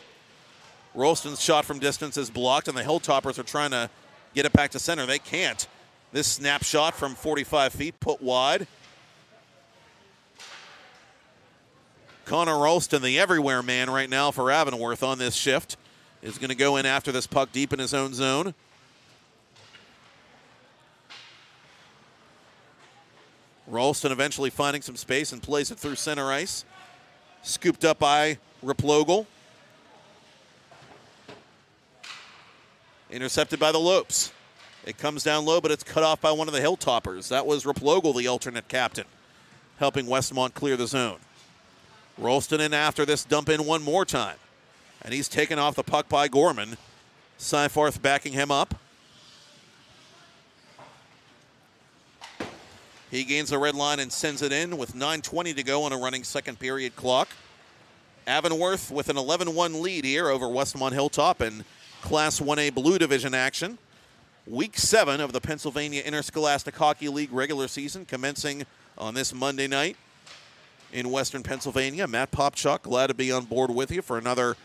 Ralston's shot from distance is blocked, and the Hilltoppers are trying to get it back to center. They can't. This snapshot from 45 feet put wide. Connor Ralston, the everywhere man right now for Avonworth on this shift, is going to go in after this puck deep in his own zone. Ralston eventually finding some space and plays it through center ice. Scooped up by Replogle. Intercepted by the Lopes. It comes down low, but it's cut off by one of the Hilltoppers. That was Replogle, the alternate captain, helping Westmont clear the zone. Ralston in after this dump in one more time. And he's taken off the puck by Gorman. Seifarth backing him up. He gains the red line and sends it in with 9.20 to go on a running second period clock. Avonworth with an 11 1 lead here over Westmont Hilltop in Class 1A Blue Division action. Week 7 of the Pennsylvania Interscholastic Hockey League regular season commencing on this Monday night in Western Pennsylvania. Matt Popchock, glad to be on board with you for another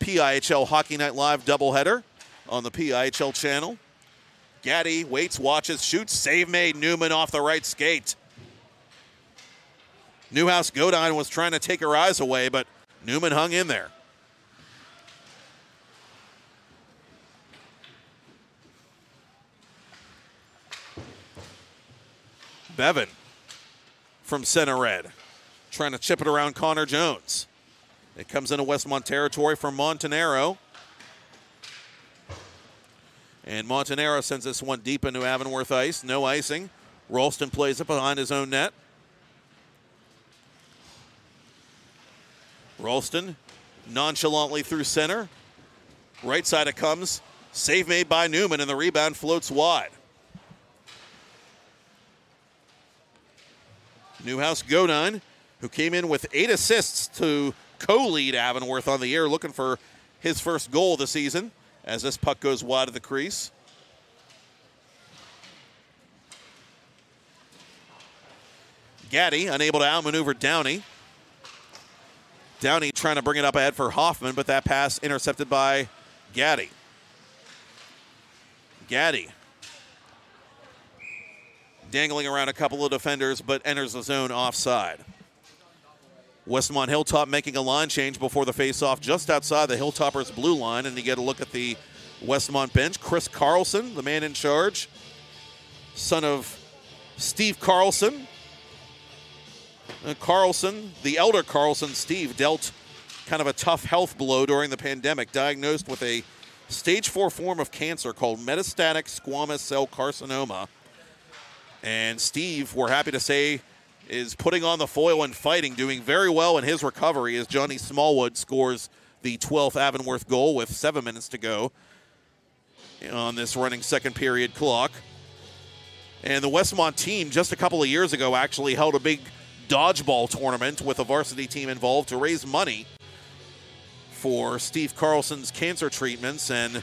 PIHL Hockey Night Live doubleheader on the PIHL channel. Gaddy waits, watches, shoots, save made. Newman off the right skate. Newhouse Godine was trying to take her eyes away, but Newman hung in there. Bevan from center red, trying to chip it around Connor Jones. It comes into Westmont territory from Montanaro. And Montanaro sends this one deep into Avonworth ice. No icing. Ralston plays it behind his own net. Ralston nonchalantly through center. Right side it comes. Save made by Newman, and the rebound floats wide. Newhouse Godine, who came in with eight assists to co lead Avonworth on the year, looking for his first goal of the season as this puck goes wide of the crease. Gaddy unable to outmaneuver Downey. Downey trying to bring it up ahead for Hoffman, but that pass intercepted by Gaddy. Gaddy dangling around a couple of defenders, but enters the zone offside. Westmont Hilltop making a line change before the face-off just outside the Hilltoppers' blue line, and you get a look at the Westmont bench. Chris Carlson, the man in charge, son of Steve Carlson. Uh, Carlson, the elder Carlson, Steve, dealt kind of a tough health blow during the pandemic, diagnosed with a stage four form of cancer called metastatic squamous cell carcinoma. And Steve, we're happy to say, is putting on the foil and fighting, doing very well in his recovery as Johnny Smallwood scores the 12th Avonworth goal with seven minutes to go on this running second period clock. And the Westmont team, just a couple of years ago, actually held a big dodgeball tournament with a varsity team involved to raise money for Steve Carlson's cancer treatments. And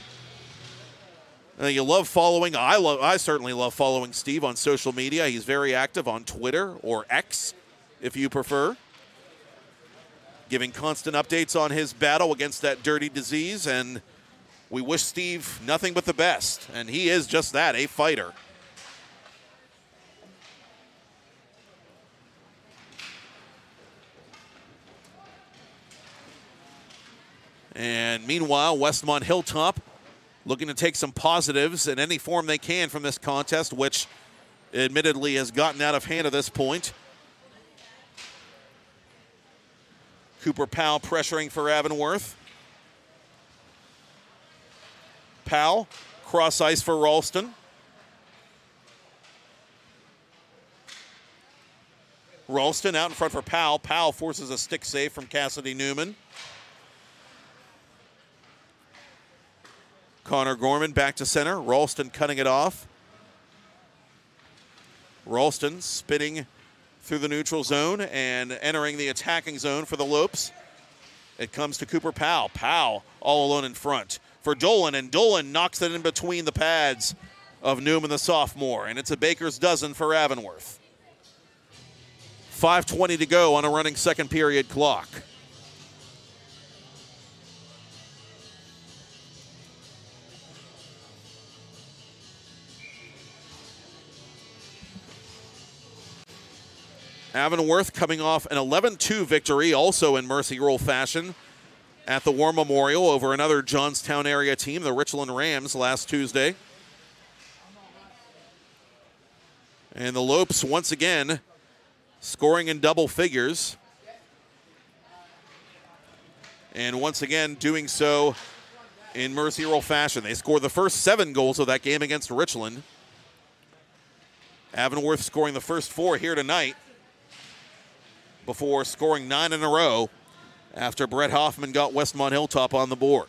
uh, you love following. I love. I certainly love following Steve on social media. He's very active on Twitter or X, if you prefer, giving constant updates on his battle against that dirty disease. And we wish Steve nothing but the best. And he is just that, a fighter. And meanwhile, Westmont Hilltop looking to take some positives in any form they can from this contest, which admittedly has gotten out of hand at this point. Cooper Powell pressuring for Avonworth. Powell, cross ice for Ralston. Ralston out in front for Powell. Powell forces a stick save from Cassidy Newman. Connor Gorman back to center. Ralston cutting it off. Ralston spinning through the neutral zone and entering the attacking zone for the Lopes. It comes to Cooper Powell. Powell all alone in front for Dolan, and Dolan knocks it in between the pads of Newman, the sophomore, and it's a baker's dozen for Avonworth. 5.20 to go on a running second period clock. Avonworth coming off an 11 2 victory, also in Mercy Roll fashion, at the War Memorial over another Johnstown area team, the Richland Rams, last Tuesday. And the Lopes, once again, scoring in double figures. And once again, doing so in Mercy Roll fashion. They scored the first seven goals of that game against Richland. Avonworth scoring the first four here tonight before scoring nine in a row after Brett Hoffman got Westmont Hilltop on the board.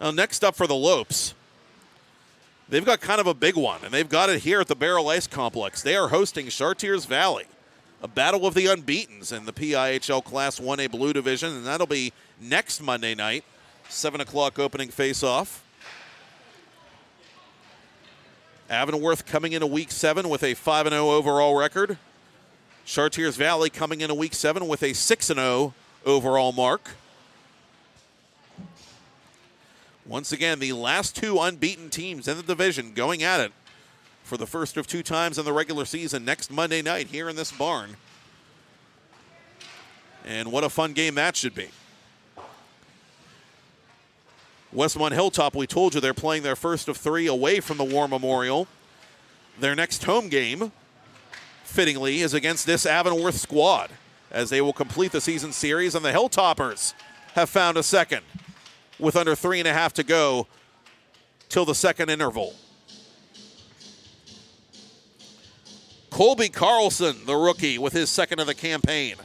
Now, next up for the Lopes, they've got kind of a big one, and they've got it here at the Baierl Ice Complex. They are hosting Chartiers Valley, a battle of the unbeatens in the PIHL Class 1A Blue Division, and that'll be next Monday night, 7 o'clock opening face-off. Avonworth coming into week seven with a 5 0 overall record. Chartiers Valley coming into week seven with a 6 0 overall mark. Once again, the last two unbeaten teams in the division going at it for the first of two times in the regular season next Monday night here in this barn. And what a fun game that should be. Westmont Hilltop, we told you they're playing their first of three away from the War Memorial. Their next home game, fittingly, is against this Avonworth squad as they will complete the season series. And the Hilltoppers have found a second with under three and a half to go till the second interval. Colby Carlson, the rookie, with his second of the campaign.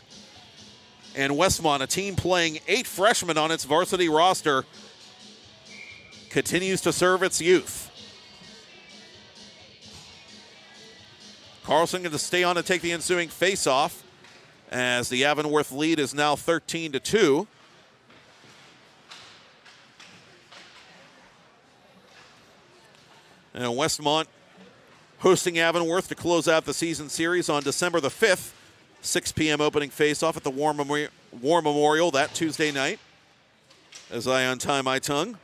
And Westmont, a team playing eight freshmen on its varsity roster, continues to serve its youth. Carlson going to stay on and take the ensuing face-off as the Avonworth lead is now 13 to 2. And Westmont hosting Avonworth to close out the season series on December the 5th, 6 p.m. opening face-off at the War, Memori- War Memorial that Tuesday night. As I untie my tongue.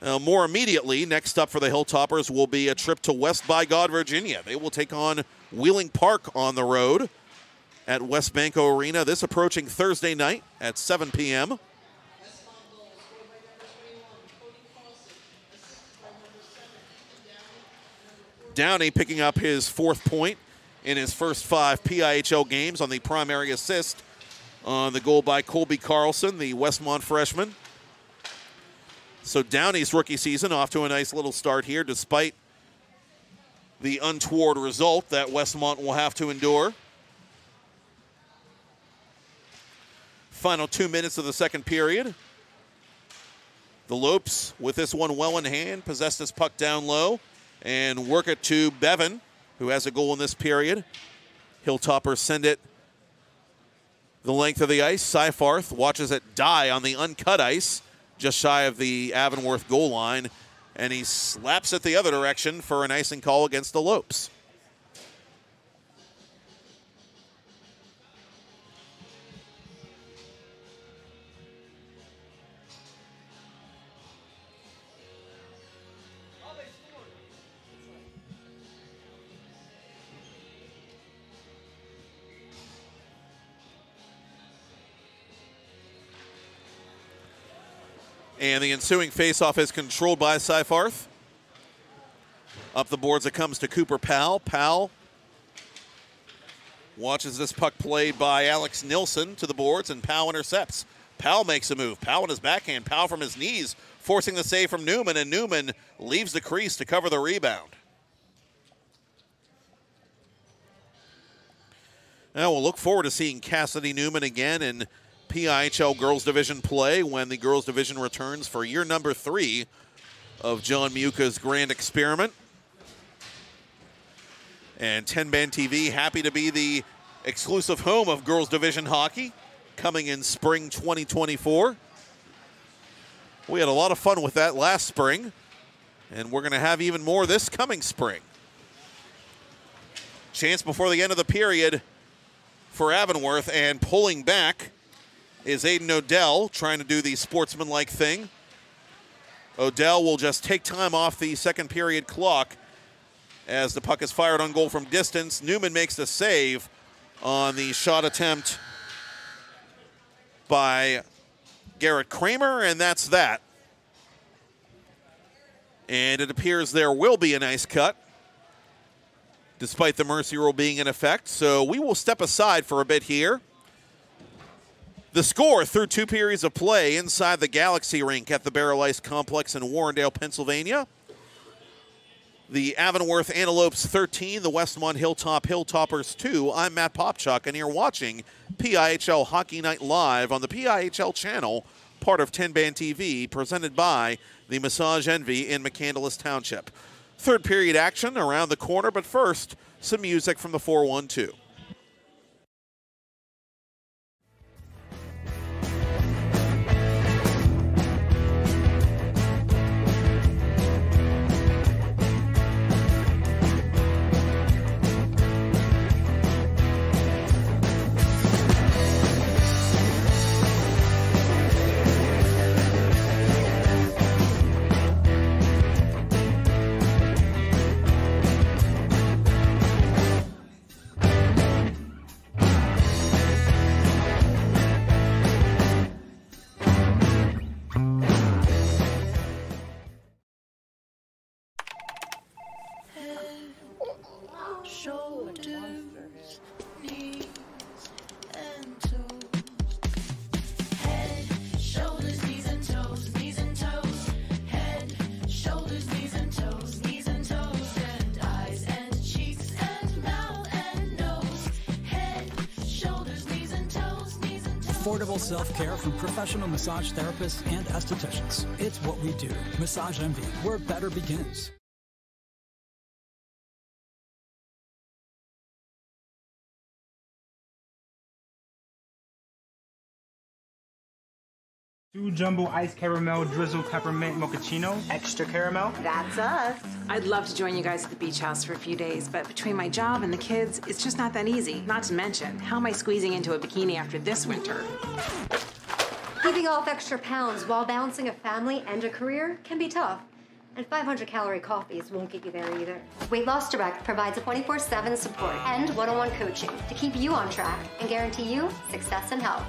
Uh, more immediately, next up for the Hilltoppers will be a trip to West by God, Virginia. They will take on Wheeling Park on the road at WesBanco Arena. This approaching Thursday night at 7 p.m. Downey picking up his fourth point in his first five PIHL games on the primary assist on the goal by Colby Carlson, the Westmont freshman. So Downey's rookie season off to a nice little start here, despite the untoward result that Westmont will have to endure. Final two minutes of the second period. The Lopes, with this one well in hand, possess this puck down low and work it to Bevan, who has a goal in this period. Hilltoppers send it the length of the ice. Seifarth watches it die on the uncut ice, just shy of the Avonworth goal line, and he slaps it the other direction for an icing call against the Lopes. And the ensuing faceoff is controlled by Seifarth. Up the boards it comes to Cooper Powell. Powell watches this puck played by Alex Nilsson to the boards, and Powell intercepts. Powell makes a move. Powell in his backhand. Powell from his knees, forcing the save from Newman, and Newman leaves the crease to cover the rebound. Now we'll look forward to seeing Cassidy Newman again in PIHL Girls Division play when the Girls Division returns for year number three of John Muka's grand experiment. And Tenband TV happy to be the exclusive home of Girls Division hockey coming in spring 2024. We had a lot of fun with that last spring, and we're going to have even more this coming spring. Chance before the end of the period for Avonworth, and pulling back is Aiden Odell trying to do the sportsmanlike thing. Odell will just take time off the second period clock as the puck is fired on goal from distance. Newman makes the save on the shot attempt by Garrett Kramer, and that's that. And it appears there will be a nice cut, despite the mercy rule being in effect. So we will step aside for a bit here. The score through two periods of play inside the Galaxy rink at the Baierl Ice Complex in Warrendale, Pennsylvania. The Avonworth Antelopes 13, the Westmont Hilltop Hilltoppers 2. I'm Matt Popchock, and you're watching PIHL Hockey Night Live on the PIHL channel, part of Tenband TV, presented by the Massage Envy in McCandless Township. Third period action around the corner, but first, some music from the 412. Toes. Self care from professional massage therapists and estheticians. It's what we do. Massage Envy, where better begins. Two jumbo ice caramel drizzle peppermint mochaccino. Extra caramel. That's us. I'd love to join you guys at the beach house for a few days, but between my job and the kids, it's just not that easy. Not to mention, how am I squeezing into a bikini after this winter? Keeping off extra pounds while balancing a family and a career can be tough. And 500 calorie coffees won't get you there either. Weight Loss Direct provides a 24 7 support and one on one coaching to keep you on track and guarantee you success and health.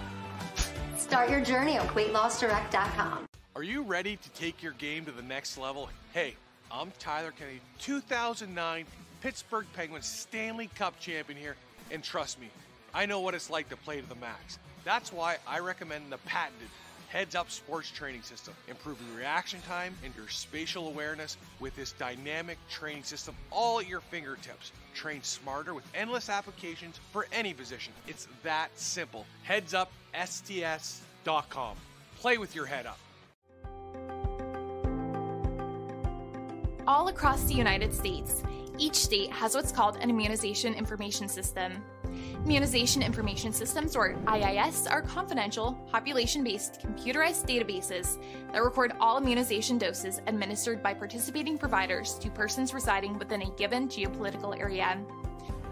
Start your journey at weightlossdirect.com. Are you ready to take your game to the next level? Hey, I'm Tyler Kennedy, 2009 Pittsburgh Penguins Stanley Cup champion here, and trust me, I know what it's like to play to the max. That's why I recommend the patented Heads Up Sports Training System, improving reaction time and your spatial awareness with this dynamic training system all at your fingertips. Train smarter with endless applications for any position. It's that simple. HeadsUpSTS.com. Play with your head up. All across the United States, each state has what's called an Immunization Information System. Immunization Information Systems, or IIS, are confidential, population based computerized databases that record all immunization doses administered by participating providers to persons residing within a given geopolitical area.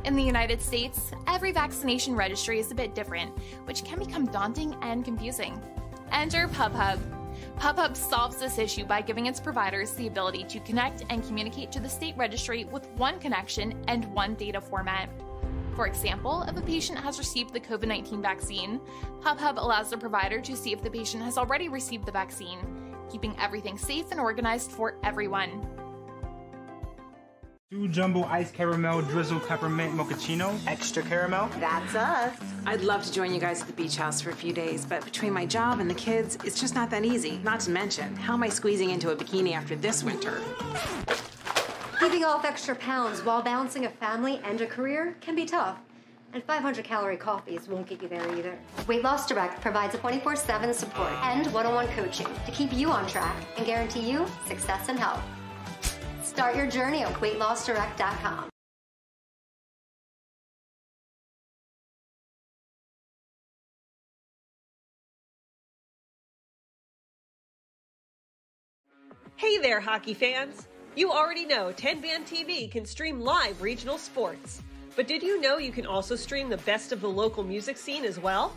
In the United States, every vaccination registry is a bit different, which can become daunting and confusing. Enter PubHub. PubHub solves this issue by giving its providers the ability to connect and communicate to the state registry with one connection and one data format. For example, if a patient has received the COVID 19 vaccine, PubHub allows the provider to see if the patient has already received the vaccine, keeping everything safe and organized for everyone. Two jumbo ice caramel drizzle peppermint mochaccino, extra caramel. That's us. I'd love to join you guys at the beach house for a few days, but between my job and the kids, it's just not that easy. Not to mention, how am I squeezing into a bikini after this winter? Keeping off extra pounds while balancing a family and a career can be tough. And 500 calorie coffees won't get you there either. Weight Loss Direct provides a 24 7 support and one on one coaching to keep you on track and guarantee you success and health. Start your journey at weightlossdirect.com. Hey there, hockey fans! You already know Tenband TV can stream live regional sports. But did you know you can also stream the best of the local music scene as well?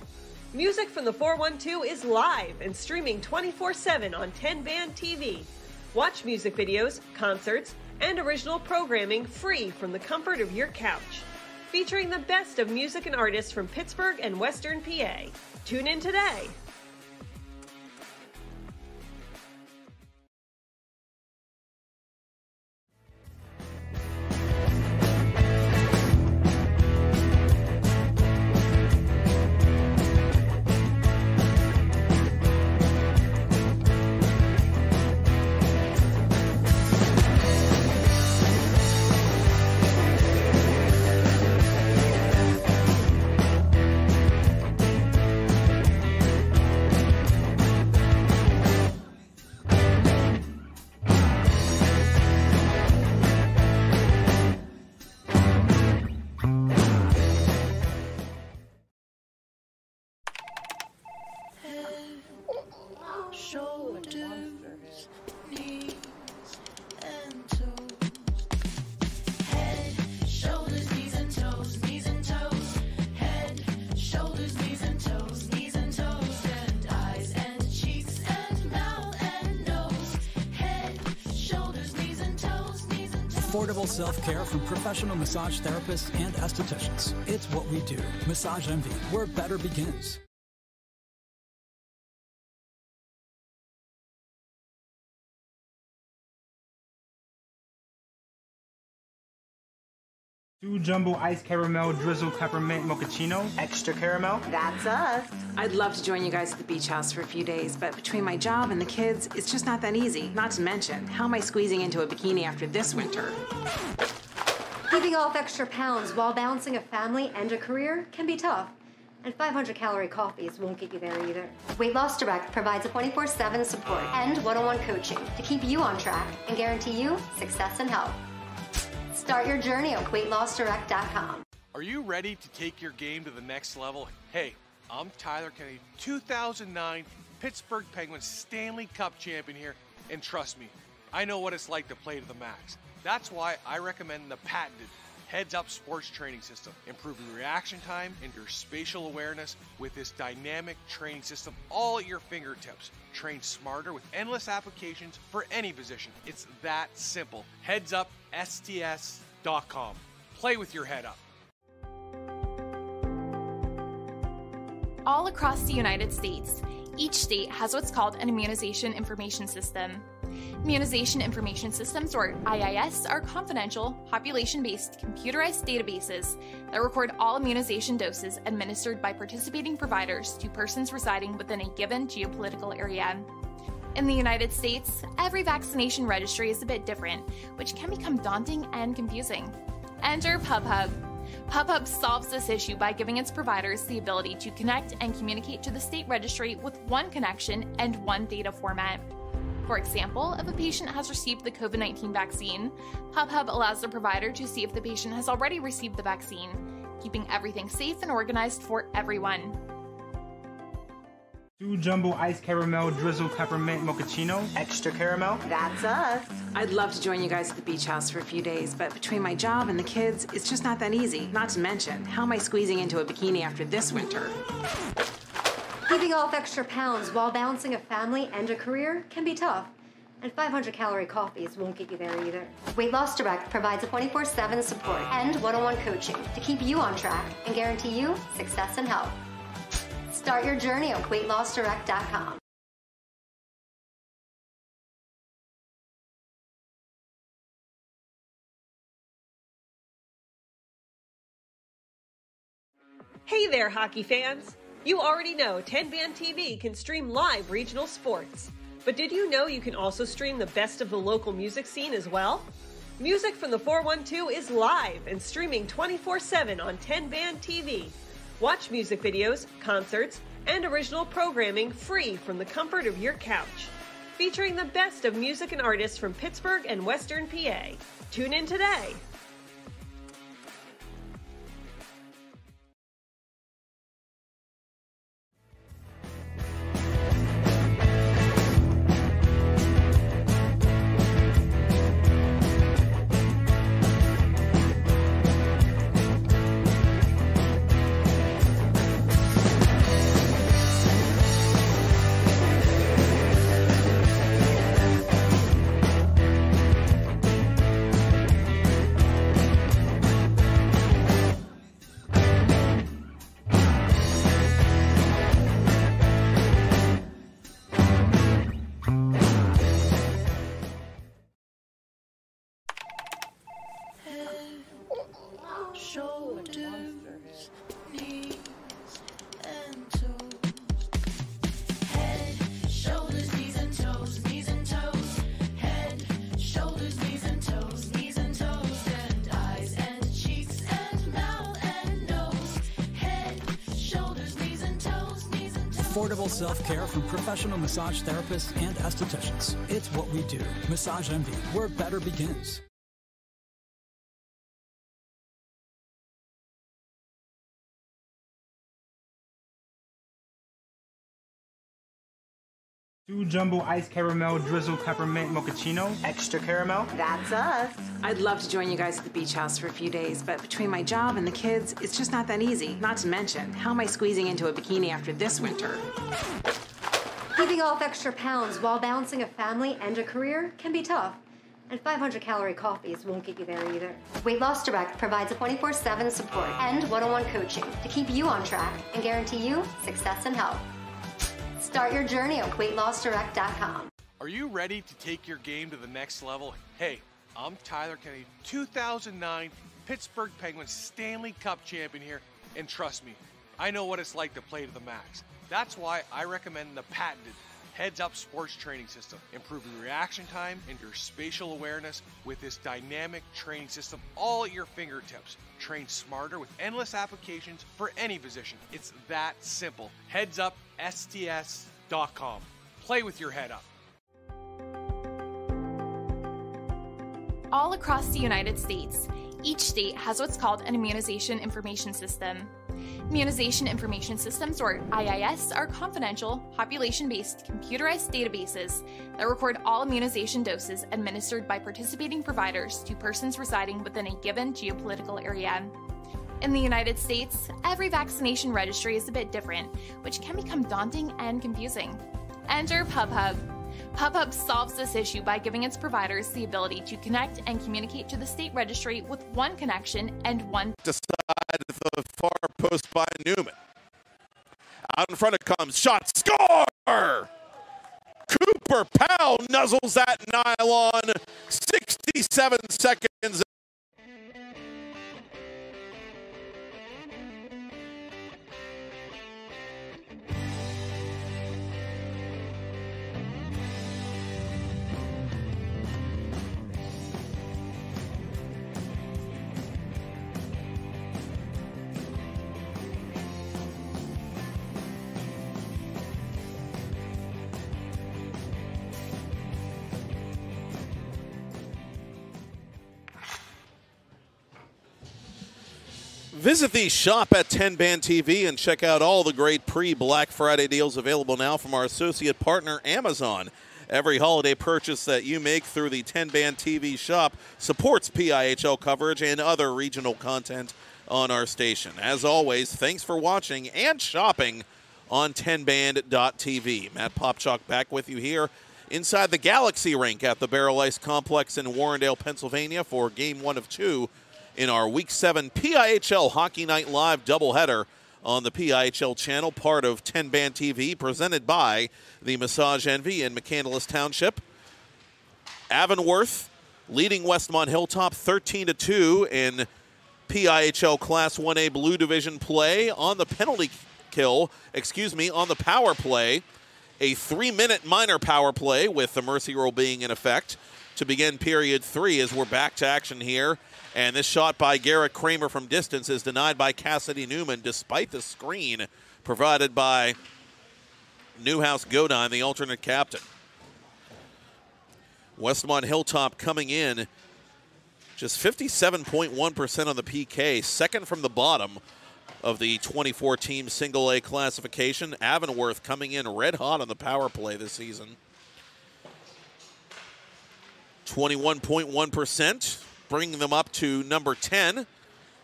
Music from the 412 is live and streaming 24 7 on Tenband TV. Watch music videos, concerts, and original programming free from the comfort of your couch. Featuring the best of music and artists from Pittsburgh and Western PA. Tune in today. And. Affordable self care from professional massage therapists and estheticians. It's what we do. Massage Envy, where better begins. Two jumbo ice caramel drizzle peppermint mochaccino, extra caramel. That's us. I'd love to join you guys at the beach house for a few days, but between my job and the kids, it's just not that easy. Not to mention, how am I squeezing into a bikini after this winter? Keeping off extra pounds while balancing a family and a career can be tough. And 500 calorie coffees won't get you there either. Weight Loss Direct provides a 24 7 support and one on one coaching to keep you on track and guarantee you success and health. Start your journey at weightlossdirect.com. Are you ready to take your game to the next level? Hey, I'm Tyler Kennedy, 2009 Pittsburgh Penguins Stanley Cup champion here, and trust me, I know what it's like to play to the max. That's why I recommend the patented Heads Up Sports Training System, improving reaction time and your spatial awareness with this dynamic training system all at your fingertips. Train smarter with endless applications for any position. It's that simple. Heads Up STS.com. Play with your head up. All across the United States, each state has what's called an immunization information system. Immunization information systems, or IIS, are confidential, population based, computerized databases that record all immunization doses administered by participating providers to persons residing within a given geopolitical area. In the United States, every vaccination registry is a bit different, which can become daunting and confusing. Enter PubHub. PubHub solves this issue by giving its providers the ability to connect and communicate to the state registry with one connection and one data format. For example, if a patient has received the COVID 19 vaccine, PubHub allows the provider to see if the patient has already received the vaccine, keeping everything safe and organized for everyone. Two jumbo ice caramel drizzle peppermint mochaccino. Extra caramel. That's us. I'd love to join you guys at the beach house for a few days, but between my job and the kids, it's just not that easy. Not to mention, how am I squeezing into a bikini after this winter? Keeping off extra pounds while balancing a family and a career can be tough. And 500 calorie coffees won't get you there either. Weight Loss Direct provides a 24 7 support and one on one coaching to keep you on track and guarantee you success and health. Start your journey at weightlossdirect.com. Hey there, hockey fans! You already know Tenband TV can stream live regional sports. But did you know you can also stream the best of the local music scene as well? Music from the 412 is live and streaming 24 7 on Tenband TV. Watch music videos, concerts, and original programming free from the comfort of your couch. Featuring the best of music and artists from Pittsburgh and Western PA. Tune in today. Affordable self care from professional massage therapists and estheticians. It's what we do. Massage Envy, where better begins. Two jumbo ice caramel drizzle peppermint mochaccino. Extra caramel. That's us. I'd love to join you guys at the beach house for a few days, but between my job and the kids, it's just not that easy. Not to mention, how am I squeezing into a bikini after this winter? Keeping off extra pounds while balancing a family and a career can be tough. And 500 calorie coffees won't get you there either. Weight Loss Direct provides a 24 7 support and one on one coaching to keep you on track and guarantee you success and health. Start your journey at weightlossdirect.com. Are you ready to take your game to the next level? Hey, I'm Tyler Kennedy, 2009 Pittsburgh Penguins Stanley Cup champion here, and trust me, I know what it's like to play to the max. That's why I recommend the patented Heads Up Sports Training System, improving reaction time and your spatial awareness with this dynamic training system all at your fingertips. Train smarter with endless applications for any position. It's that simple. Heads Up STS.com. Play with your head up. All across the United States, Each state has what's called an immunization information system. Immunization information systems, or IIS, are confidential, population based, computerized databases that record all immunization doses administered by participating providers to persons residing within a given geopolitical area. In the United States, every vaccination registry is a bit different, which can become daunting and confusing. Enter PubHub. PubHub solves this issue by giving its providers the ability to connect and communicate to the state registry with one connection and one Decide the far post by Newman. Out in front it comes. Shot. Score! Cooper Powell nuzzles that nylon. 67 seconds. Visit the shop at Tenband TV and check out all the great pre Black Friday deals available now from our associate partner, Amazon. Every holiday purchase that you make through the Tenband TV shop supports PIHL coverage and other regional content on our station. As always, thanks for watching and shopping on 10band.tv. Matt Popchock back with you here inside the Galaxy rink at the Baierl Ice Complex in Warrendale, Pennsylvania for game one of two in our Week 7 PIHL Hockey Night Live doubleheader on the PIHL channel, part of Tenband TV, presented by the Massage Envy in McCandless Township. Avonworth leading Westmont Hilltop 13 to 2 in PIHL Class 1A Blue Division play on the penalty kill, excuse me, on the power play. A three minute minor power play with the mercy rule being in effect to begin period three as we're back to action here. And this shot by Garrett Kramer from distance is denied by Cassidy Newman despite the screen provided by Newhouse Godine, the alternate captain. Westmont Hilltop coming in just 57.1% on the PK, second from the bottom of the 24 team single A classification. Avonworth coming in red hot on the power play this season. 21.1%, bringing them up to number 10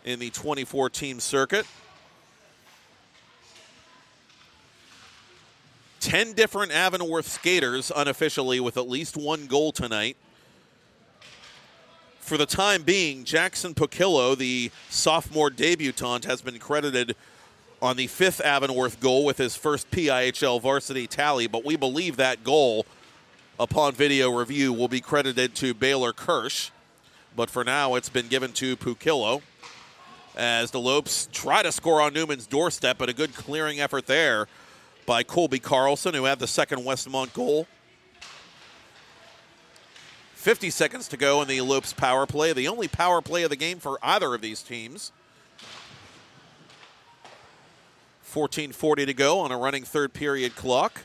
in the 24 team circuit. 10 different Avonworth skaters unofficially with at least one goal tonight. For the time being, Jackson Pocillo, the sophomore debutant, has been credited on the fifth Avonworth goal with his first PIHL varsity tally, but we believe that goal, upon video review, will be credited to Baylor Kirsch. But for now, it's been given to Pukillo as the Lopes try to score on Newman's doorstep, but a good clearing effort there by Colby Carlson, who had the second Westmont goal. 50 seconds to go in the Lopes power play, the only power play of the game for either of these teams. 14:40 to go on a running third period clock.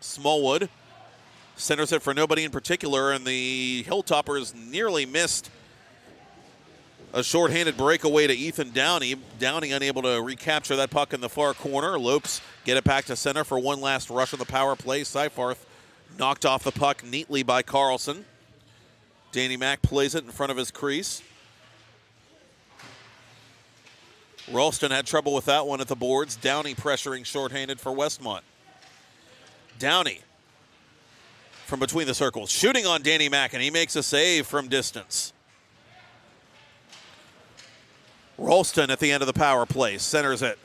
Smallwood centers it for nobody in particular, and the Hilltoppers nearly missed a shorthanded breakaway to Ethan Downey. Downey unable to recapture that puck in the far corner. Lopes get it back to center for one last rush on the power play. Seifarth knocked off the puck neatly by Carlson. Danny Mack plays it in front of his crease. Ralston had trouble with that one at the boards. Downey pressuring shorthanded for Westmont. Downey from between the circles, shooting on Danny Mack, and he makes a save from distance. Ralston at the end of the power play centers it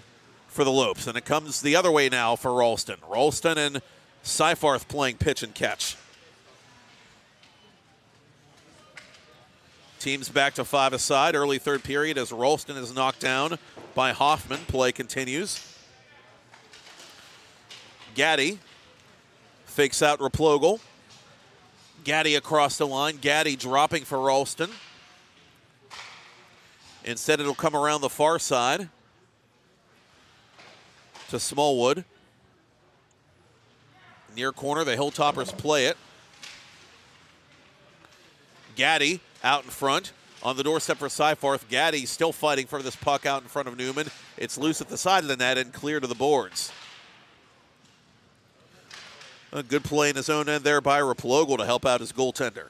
for the Lopes, and it comes the other way now for Ralston. Ralston and Seifarth playing pitch and catch. Teams back to five aside. Early third period as Ralston is knocked down by Hoffman. Play continues. Gaddy fakes out Raplogel. Gaddy across the line. Gaddy dropping for Ralston. Instead, it'll come around the far side to Smallwood. Near corner, the Hilltoppers play it. Gaddy out in front, On the doorstep for Seifarth, Gaddy still fighting for this puck out in front of Newman. It's loose at the side of the net and clear to the boards. A good play in his own end there by Raplogal to help out his goaltender.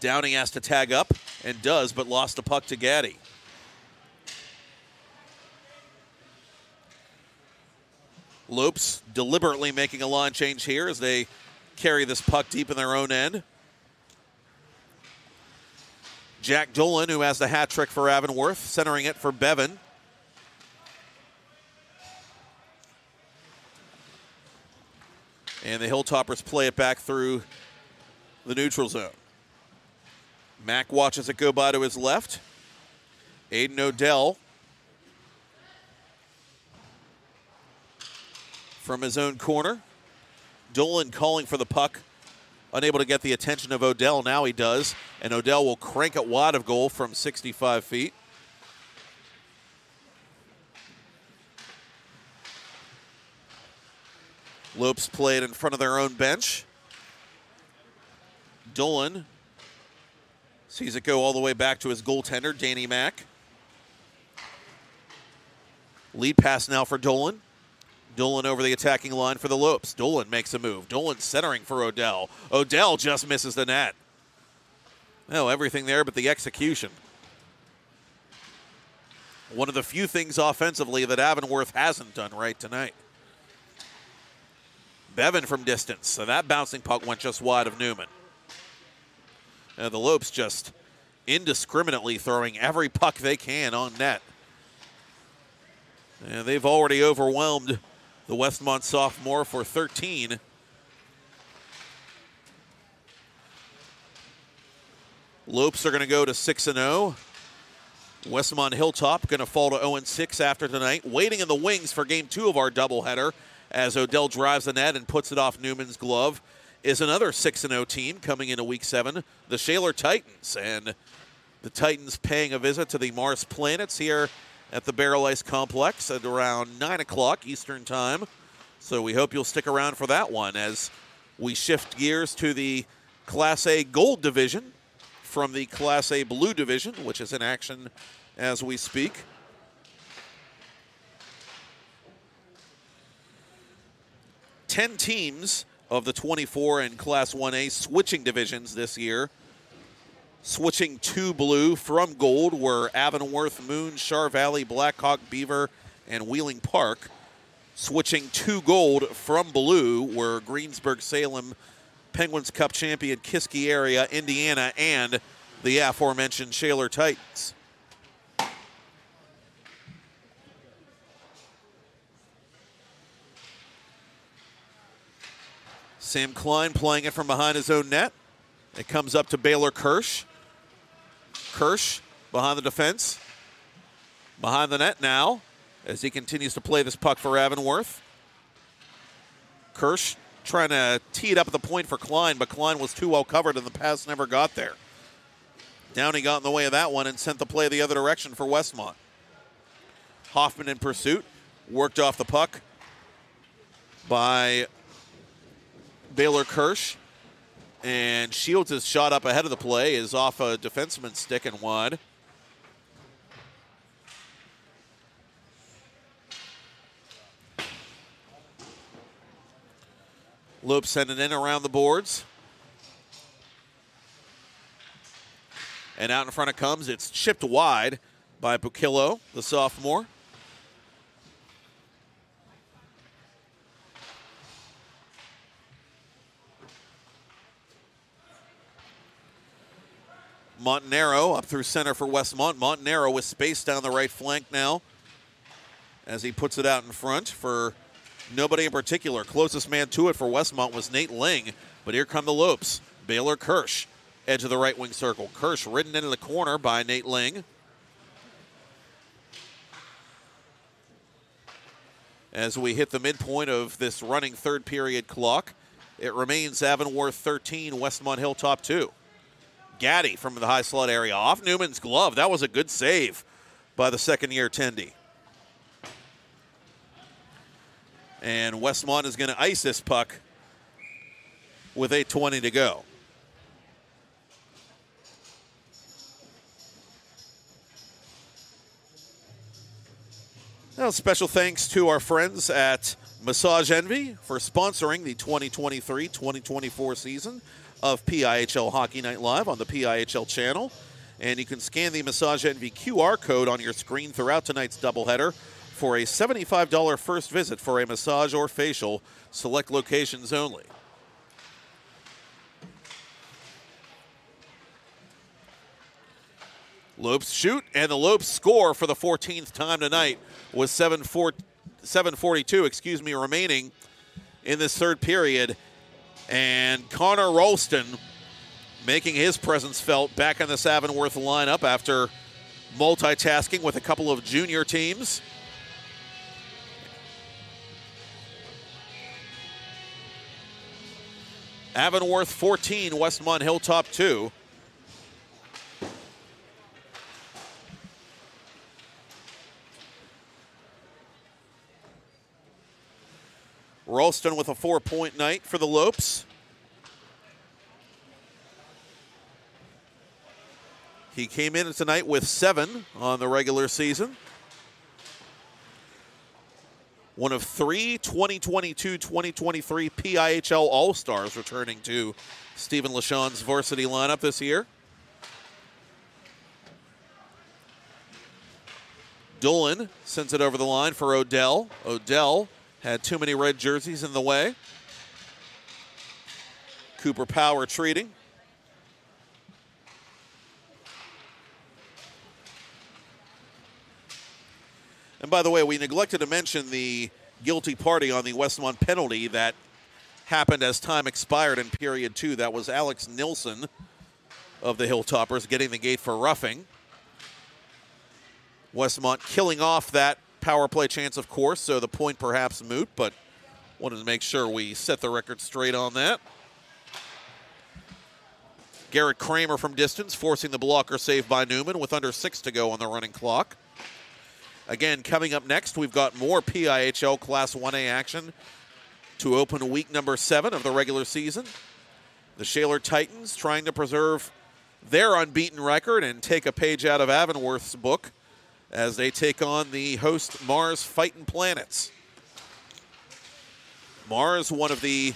Downing has to tag up and does, but lost the puck to Gaddy. Lopes deliberately making a line change here as they carry this puck deep in their own end. Jack Dolan, who has the hat trick for Avonworth, centering it for Bevan. And the Hilltoppers play it back through the neutral zone. Mack watches it go by to his left. Aiden Odell from his own corner. Dolan calling for the puck, unable to get the attention of Odell. Now he does, and Odell will crank it wide of goal from 65 feet. Lopes played in front of their own bench. Dolan sees it go all the way back to his goaltender, Danny Mack. Lead pass now for Dolan. Dolan over the attacking line for the Lopes. Dolan makes a move. Dolan centering for Odell. Odell just misses the net. No, everything there but the execution. One of the few things offensively that Avonworth hasn't done right tonight. Bevan from distance. So that bouncing puck went just wide of Newman. And the Lopes just indiscriminately throwing every puck they can on net. And they've already overwhelmed the Westmont sophomore for 13. Lopes are going to go to 6 and 0. Westmont Hilltop going to fall to 0 6 after tonight. Waiting in the wings for game two of our doubleheader as Odell drives the net and puts it off Newman's glove is another 6 0 team coming into week seven, the Shaler Titans. And the Titans paying a visit to the Mars Planets here at the Baierl Ice Complex at around 9 o'clock Eastern Time. So we hope you'll stick around for that one as we shift gears to the Class A Gold Division from the Class A Blue Division, which is in action as we speak. Ten teams of the 24 in Class 1A switching divisions this year. Switching to blue from gold were Avonworth, Moon, Char Valley, Blackhawk, Beaver, and Wheeling Park. Switching to gold from blue were Greensburg, Salem, Penguins Cup champion Kiski area, Indiana, and the aforementioned Shaler Titans. Sam Klein playing it from behind his own net. It comes up to Baylor Kirsch. Kirsch behind the defense. Behind the net now as he continues to play this puck for Avonworth. Kirsch trying to tee it up at the point for Klein, but Klein was too well covered and the pass never got there. Downey got in the way of that one and sent the play the other direction for Westmont. Hoffman in pursuit, worked off the puck by Baylor Kirsch. And Shields' is shot up ahead of the play is off a defenseman's stick and wide. Loop sending in around the boards. And out in front it comes. It's chipped wide by Bukillo, the sophomore. Montanaro up through center for Westmont. Montanaro with space down the right flank now as he puts it out in front for nobody in particular. Closest man to it for Westmont was Nate Ling, but here come the Lopes. Baylor Kirsch, edge of the right wing circle. Kirsch ridden into the corner by Nate Ling. As we hit the midpoint of this running third period clock, it remains Avonworth 13, Westmont Hilltop 2. Gaddy from the high slot area off Newman's glove. That was a good save by the second year Tendy. And Westmont is going to ice this puck with 8.20 to go. Now, special thanks to our friends at Massage Envy for sponsoring the 2023 2024 season of PIHL Hockey Night Live on the PIHL channel. And you can scan the Massage Envy QR code on your screen throughout tonight's doubleheader for a $75 first visit for a massage or facial, select locations only. Lopes shoot, and the Lopes score for the 14th time tonight was 7 4, 742, excuse me, remaining in this third period. And Connor Ralston making his presence felt back in the Avonworth lineup after multitasking with a couple of junior teams. Avonworth 14, Westmont Hilltop 2. Ralston with a four point night for the Lopes. He came in tonight with seven on the regular season. One of three 2022 2023 PIHL All Stars returning to Stephen LaShawne's varsity lineup this year. Dolan sends it over the line for Odell. Odell had too many red jerseys in the way. Cooper Power treating. And by the way, we neglected to mention the guilty party on the Westmont penalty that happened as time expired in period two. That was Alex Nilsson of the Hilltoppers getting the gate for roughing. Westmont killing off that power play chance, of course, so the point perhaps moot, but wanted to make sure we set the record straight on that. Garrett Kramer from distance forcing the blocker save by Newman with under six to go on the running clock. Again, coming up next, we've got more PIHL Class 1A action to open week number seven of the regular season. The Shaler Titans trying to preserve their unbeaten record and take a page out of Avonworth's book as they take on the host Mars Fighting Planets. Mars, one of the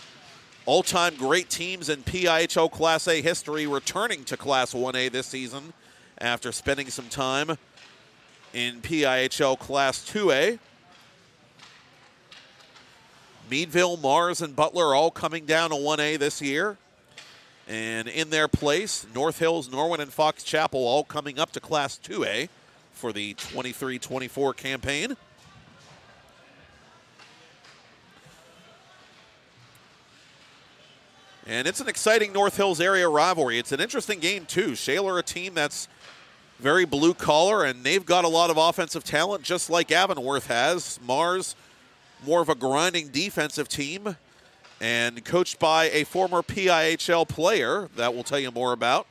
all time great teams in PIHL Class A history, returning to Class 1A this season after spending some time in PIHL Class 2A. Meadville, Mars, and Butler all coming down to 1A this year. And in their place, North Hills, Norwin, and Fox Chapel all coming up to Class 2A for the 23 24 campaign. And it's an exciting North Hills area rivalry. It's an interesting game, too. Shaler, a team that's very blue collar, and they've got a lot of offensive talent, just like Avonworth has. Mars, more of a grinding defensive team, and coached by a former PIHL player that we'll tell you more about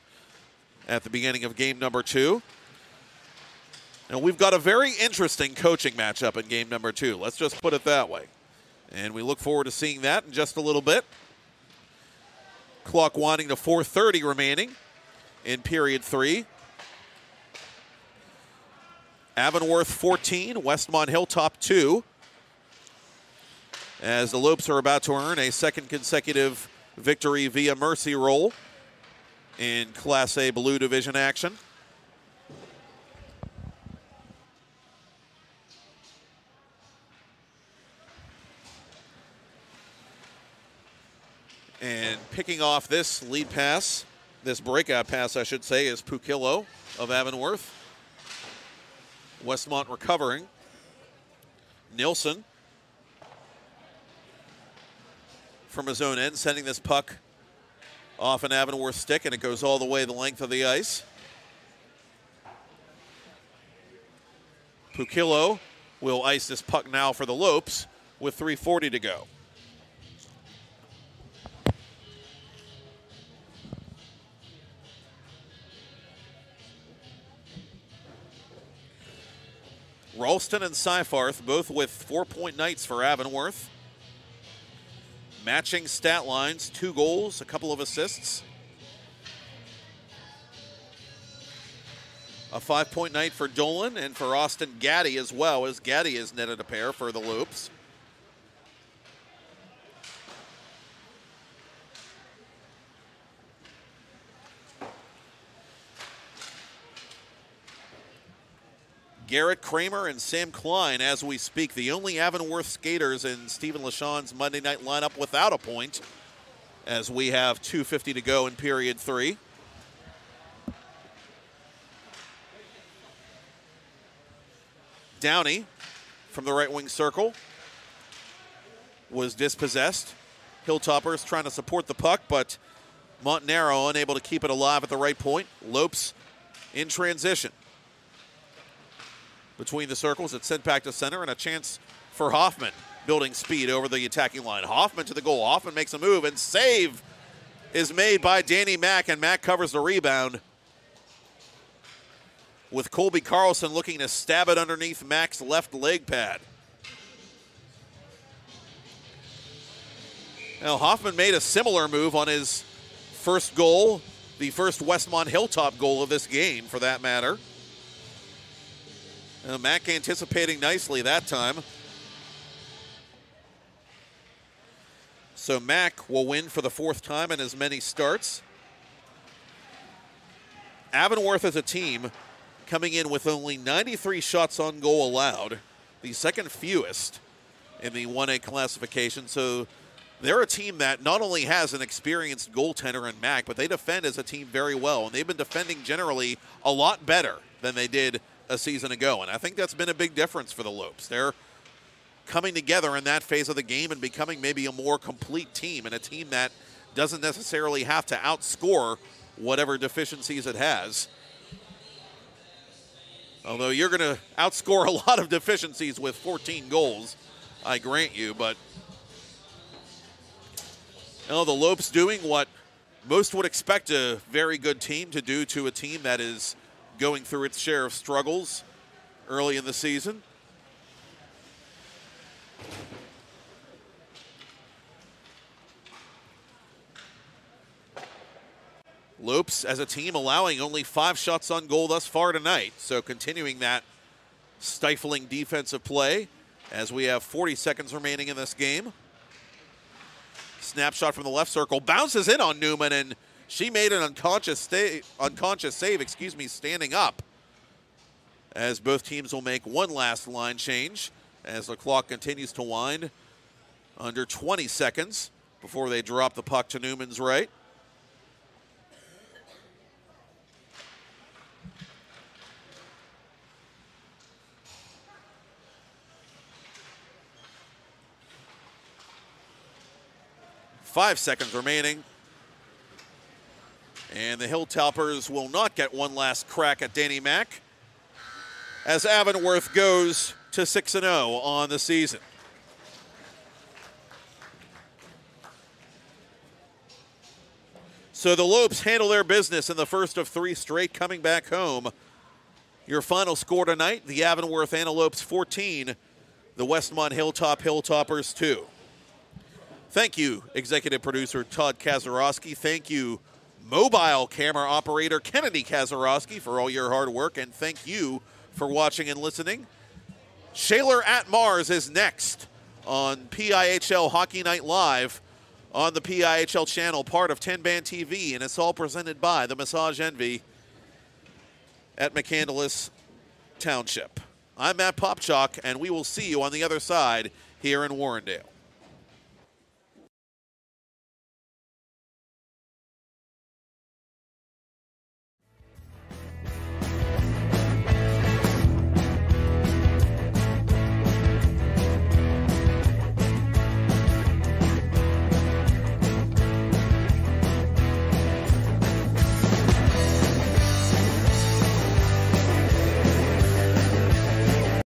at the beginning of game number two. And we've got a very interesting coaching matchup in game number two. Let's just put it that way. And we look forward to seeing that in just a little bit. Clock winding to 4:30 remaining in period three. Avonworth 14, Westmont Hilltop 2. As the Lopes are about to earn a second consecutive victory via mercy roll in Class A Blue Division action. And picking off this lead pass, this breakout pass, I should say, is Pukillo of Avonworth. Westmont recovering. Nilsson from his own end, sending this puck off an Avonworth stick, and it goes all the way the length of the ice. Pukillo will ice this puck now for the Lopes with 3.40 to go. Ralston and Seifarth both with four point nights for Avonworth. Matching stat lines two goals, a couple of assists. A five point night for Dolan and for Austin Gaddy as well, as Gaddy has netted a pair for the Loops. Garrett Kramer and Sam Klein as we speak. The only Avonworth skaters in Stephen LaShawne's Monday night lineup without a point as we have 2.50 to go in period three. Downey from the right wing circle was dispossessed. Hilltoppers trying to support the puck, but Montanaro unable to keep it alive at the right point. Lopes in transition between the circles. It's sent back to center and a chance for Hoffman building speed over the attacking line. Hoffman to the goal. Hoffman makes a move and save is made by Danny Mack and Mack covers the rebound with Colby Carlson looking to stab it underneath Mack's left leg pad. Now Hoffman made a similar move on his first goal, the first Westmont Hilltop goal of this game for that matter. Uh, Mack anticipating nicely that time. So Mack will win for the fourth time in as many starts. Avonworth as a team coming in with only 93 shots on goal allowed, the second fewest in the 1A classification. So they're a team that not only has an experienced goaltender in Mack, but they defend as a team very well. And they've been defending generally a lot better than they did a season ago. And I think that's been a big difference for the Lopes. They're coming together in that phase of the game and becoming maybe a more complete team and a team that doesn't necessarily have to outscore whatever deficiencies it has. Although you're going to outscore a lot of deficiencies with 14 goals, I grant you, but you know, the Lopes doing what most would expect a very good team to do to a team that is going through its share of struggles early in the season. Lopes, as a team, allowing only five shots on goal thus far tonight. So continuing that stifling defensive play as we have 40 seconds remaining in this game. Snapshot from the left circle bounces in on Newman, and she made an unconscious stay, unconscious save, excuse me, standing up. As both teams will make one last line change as the clock continues to wind under 20 seconds before they drop the puck to Newman's right. Five seconds remaining. And the Hilltoppers will not get one last crack at Danny Mack as Avonworth goes to 6 0 on the season. So the Lopes handle their business in the first of three straight coming back home. Your final score tonight the Avonworth Antelopes 14, the Westmont Hilltop Hilltoppers 2. Thank you, executive producer Todd Kazarowski. Thank you, mobile camera operator Kennedy Kazarowski, for all your hard work. And thank you for watching and listening. Shaler at Mars is next on PIHL Hockey Night Live on the PIHL channel, part of Tenband TV, and it's all presented by the Massage Envy at McCandless Township. I'm Matt Popchock, and we will see you on the other side here in Warrendale.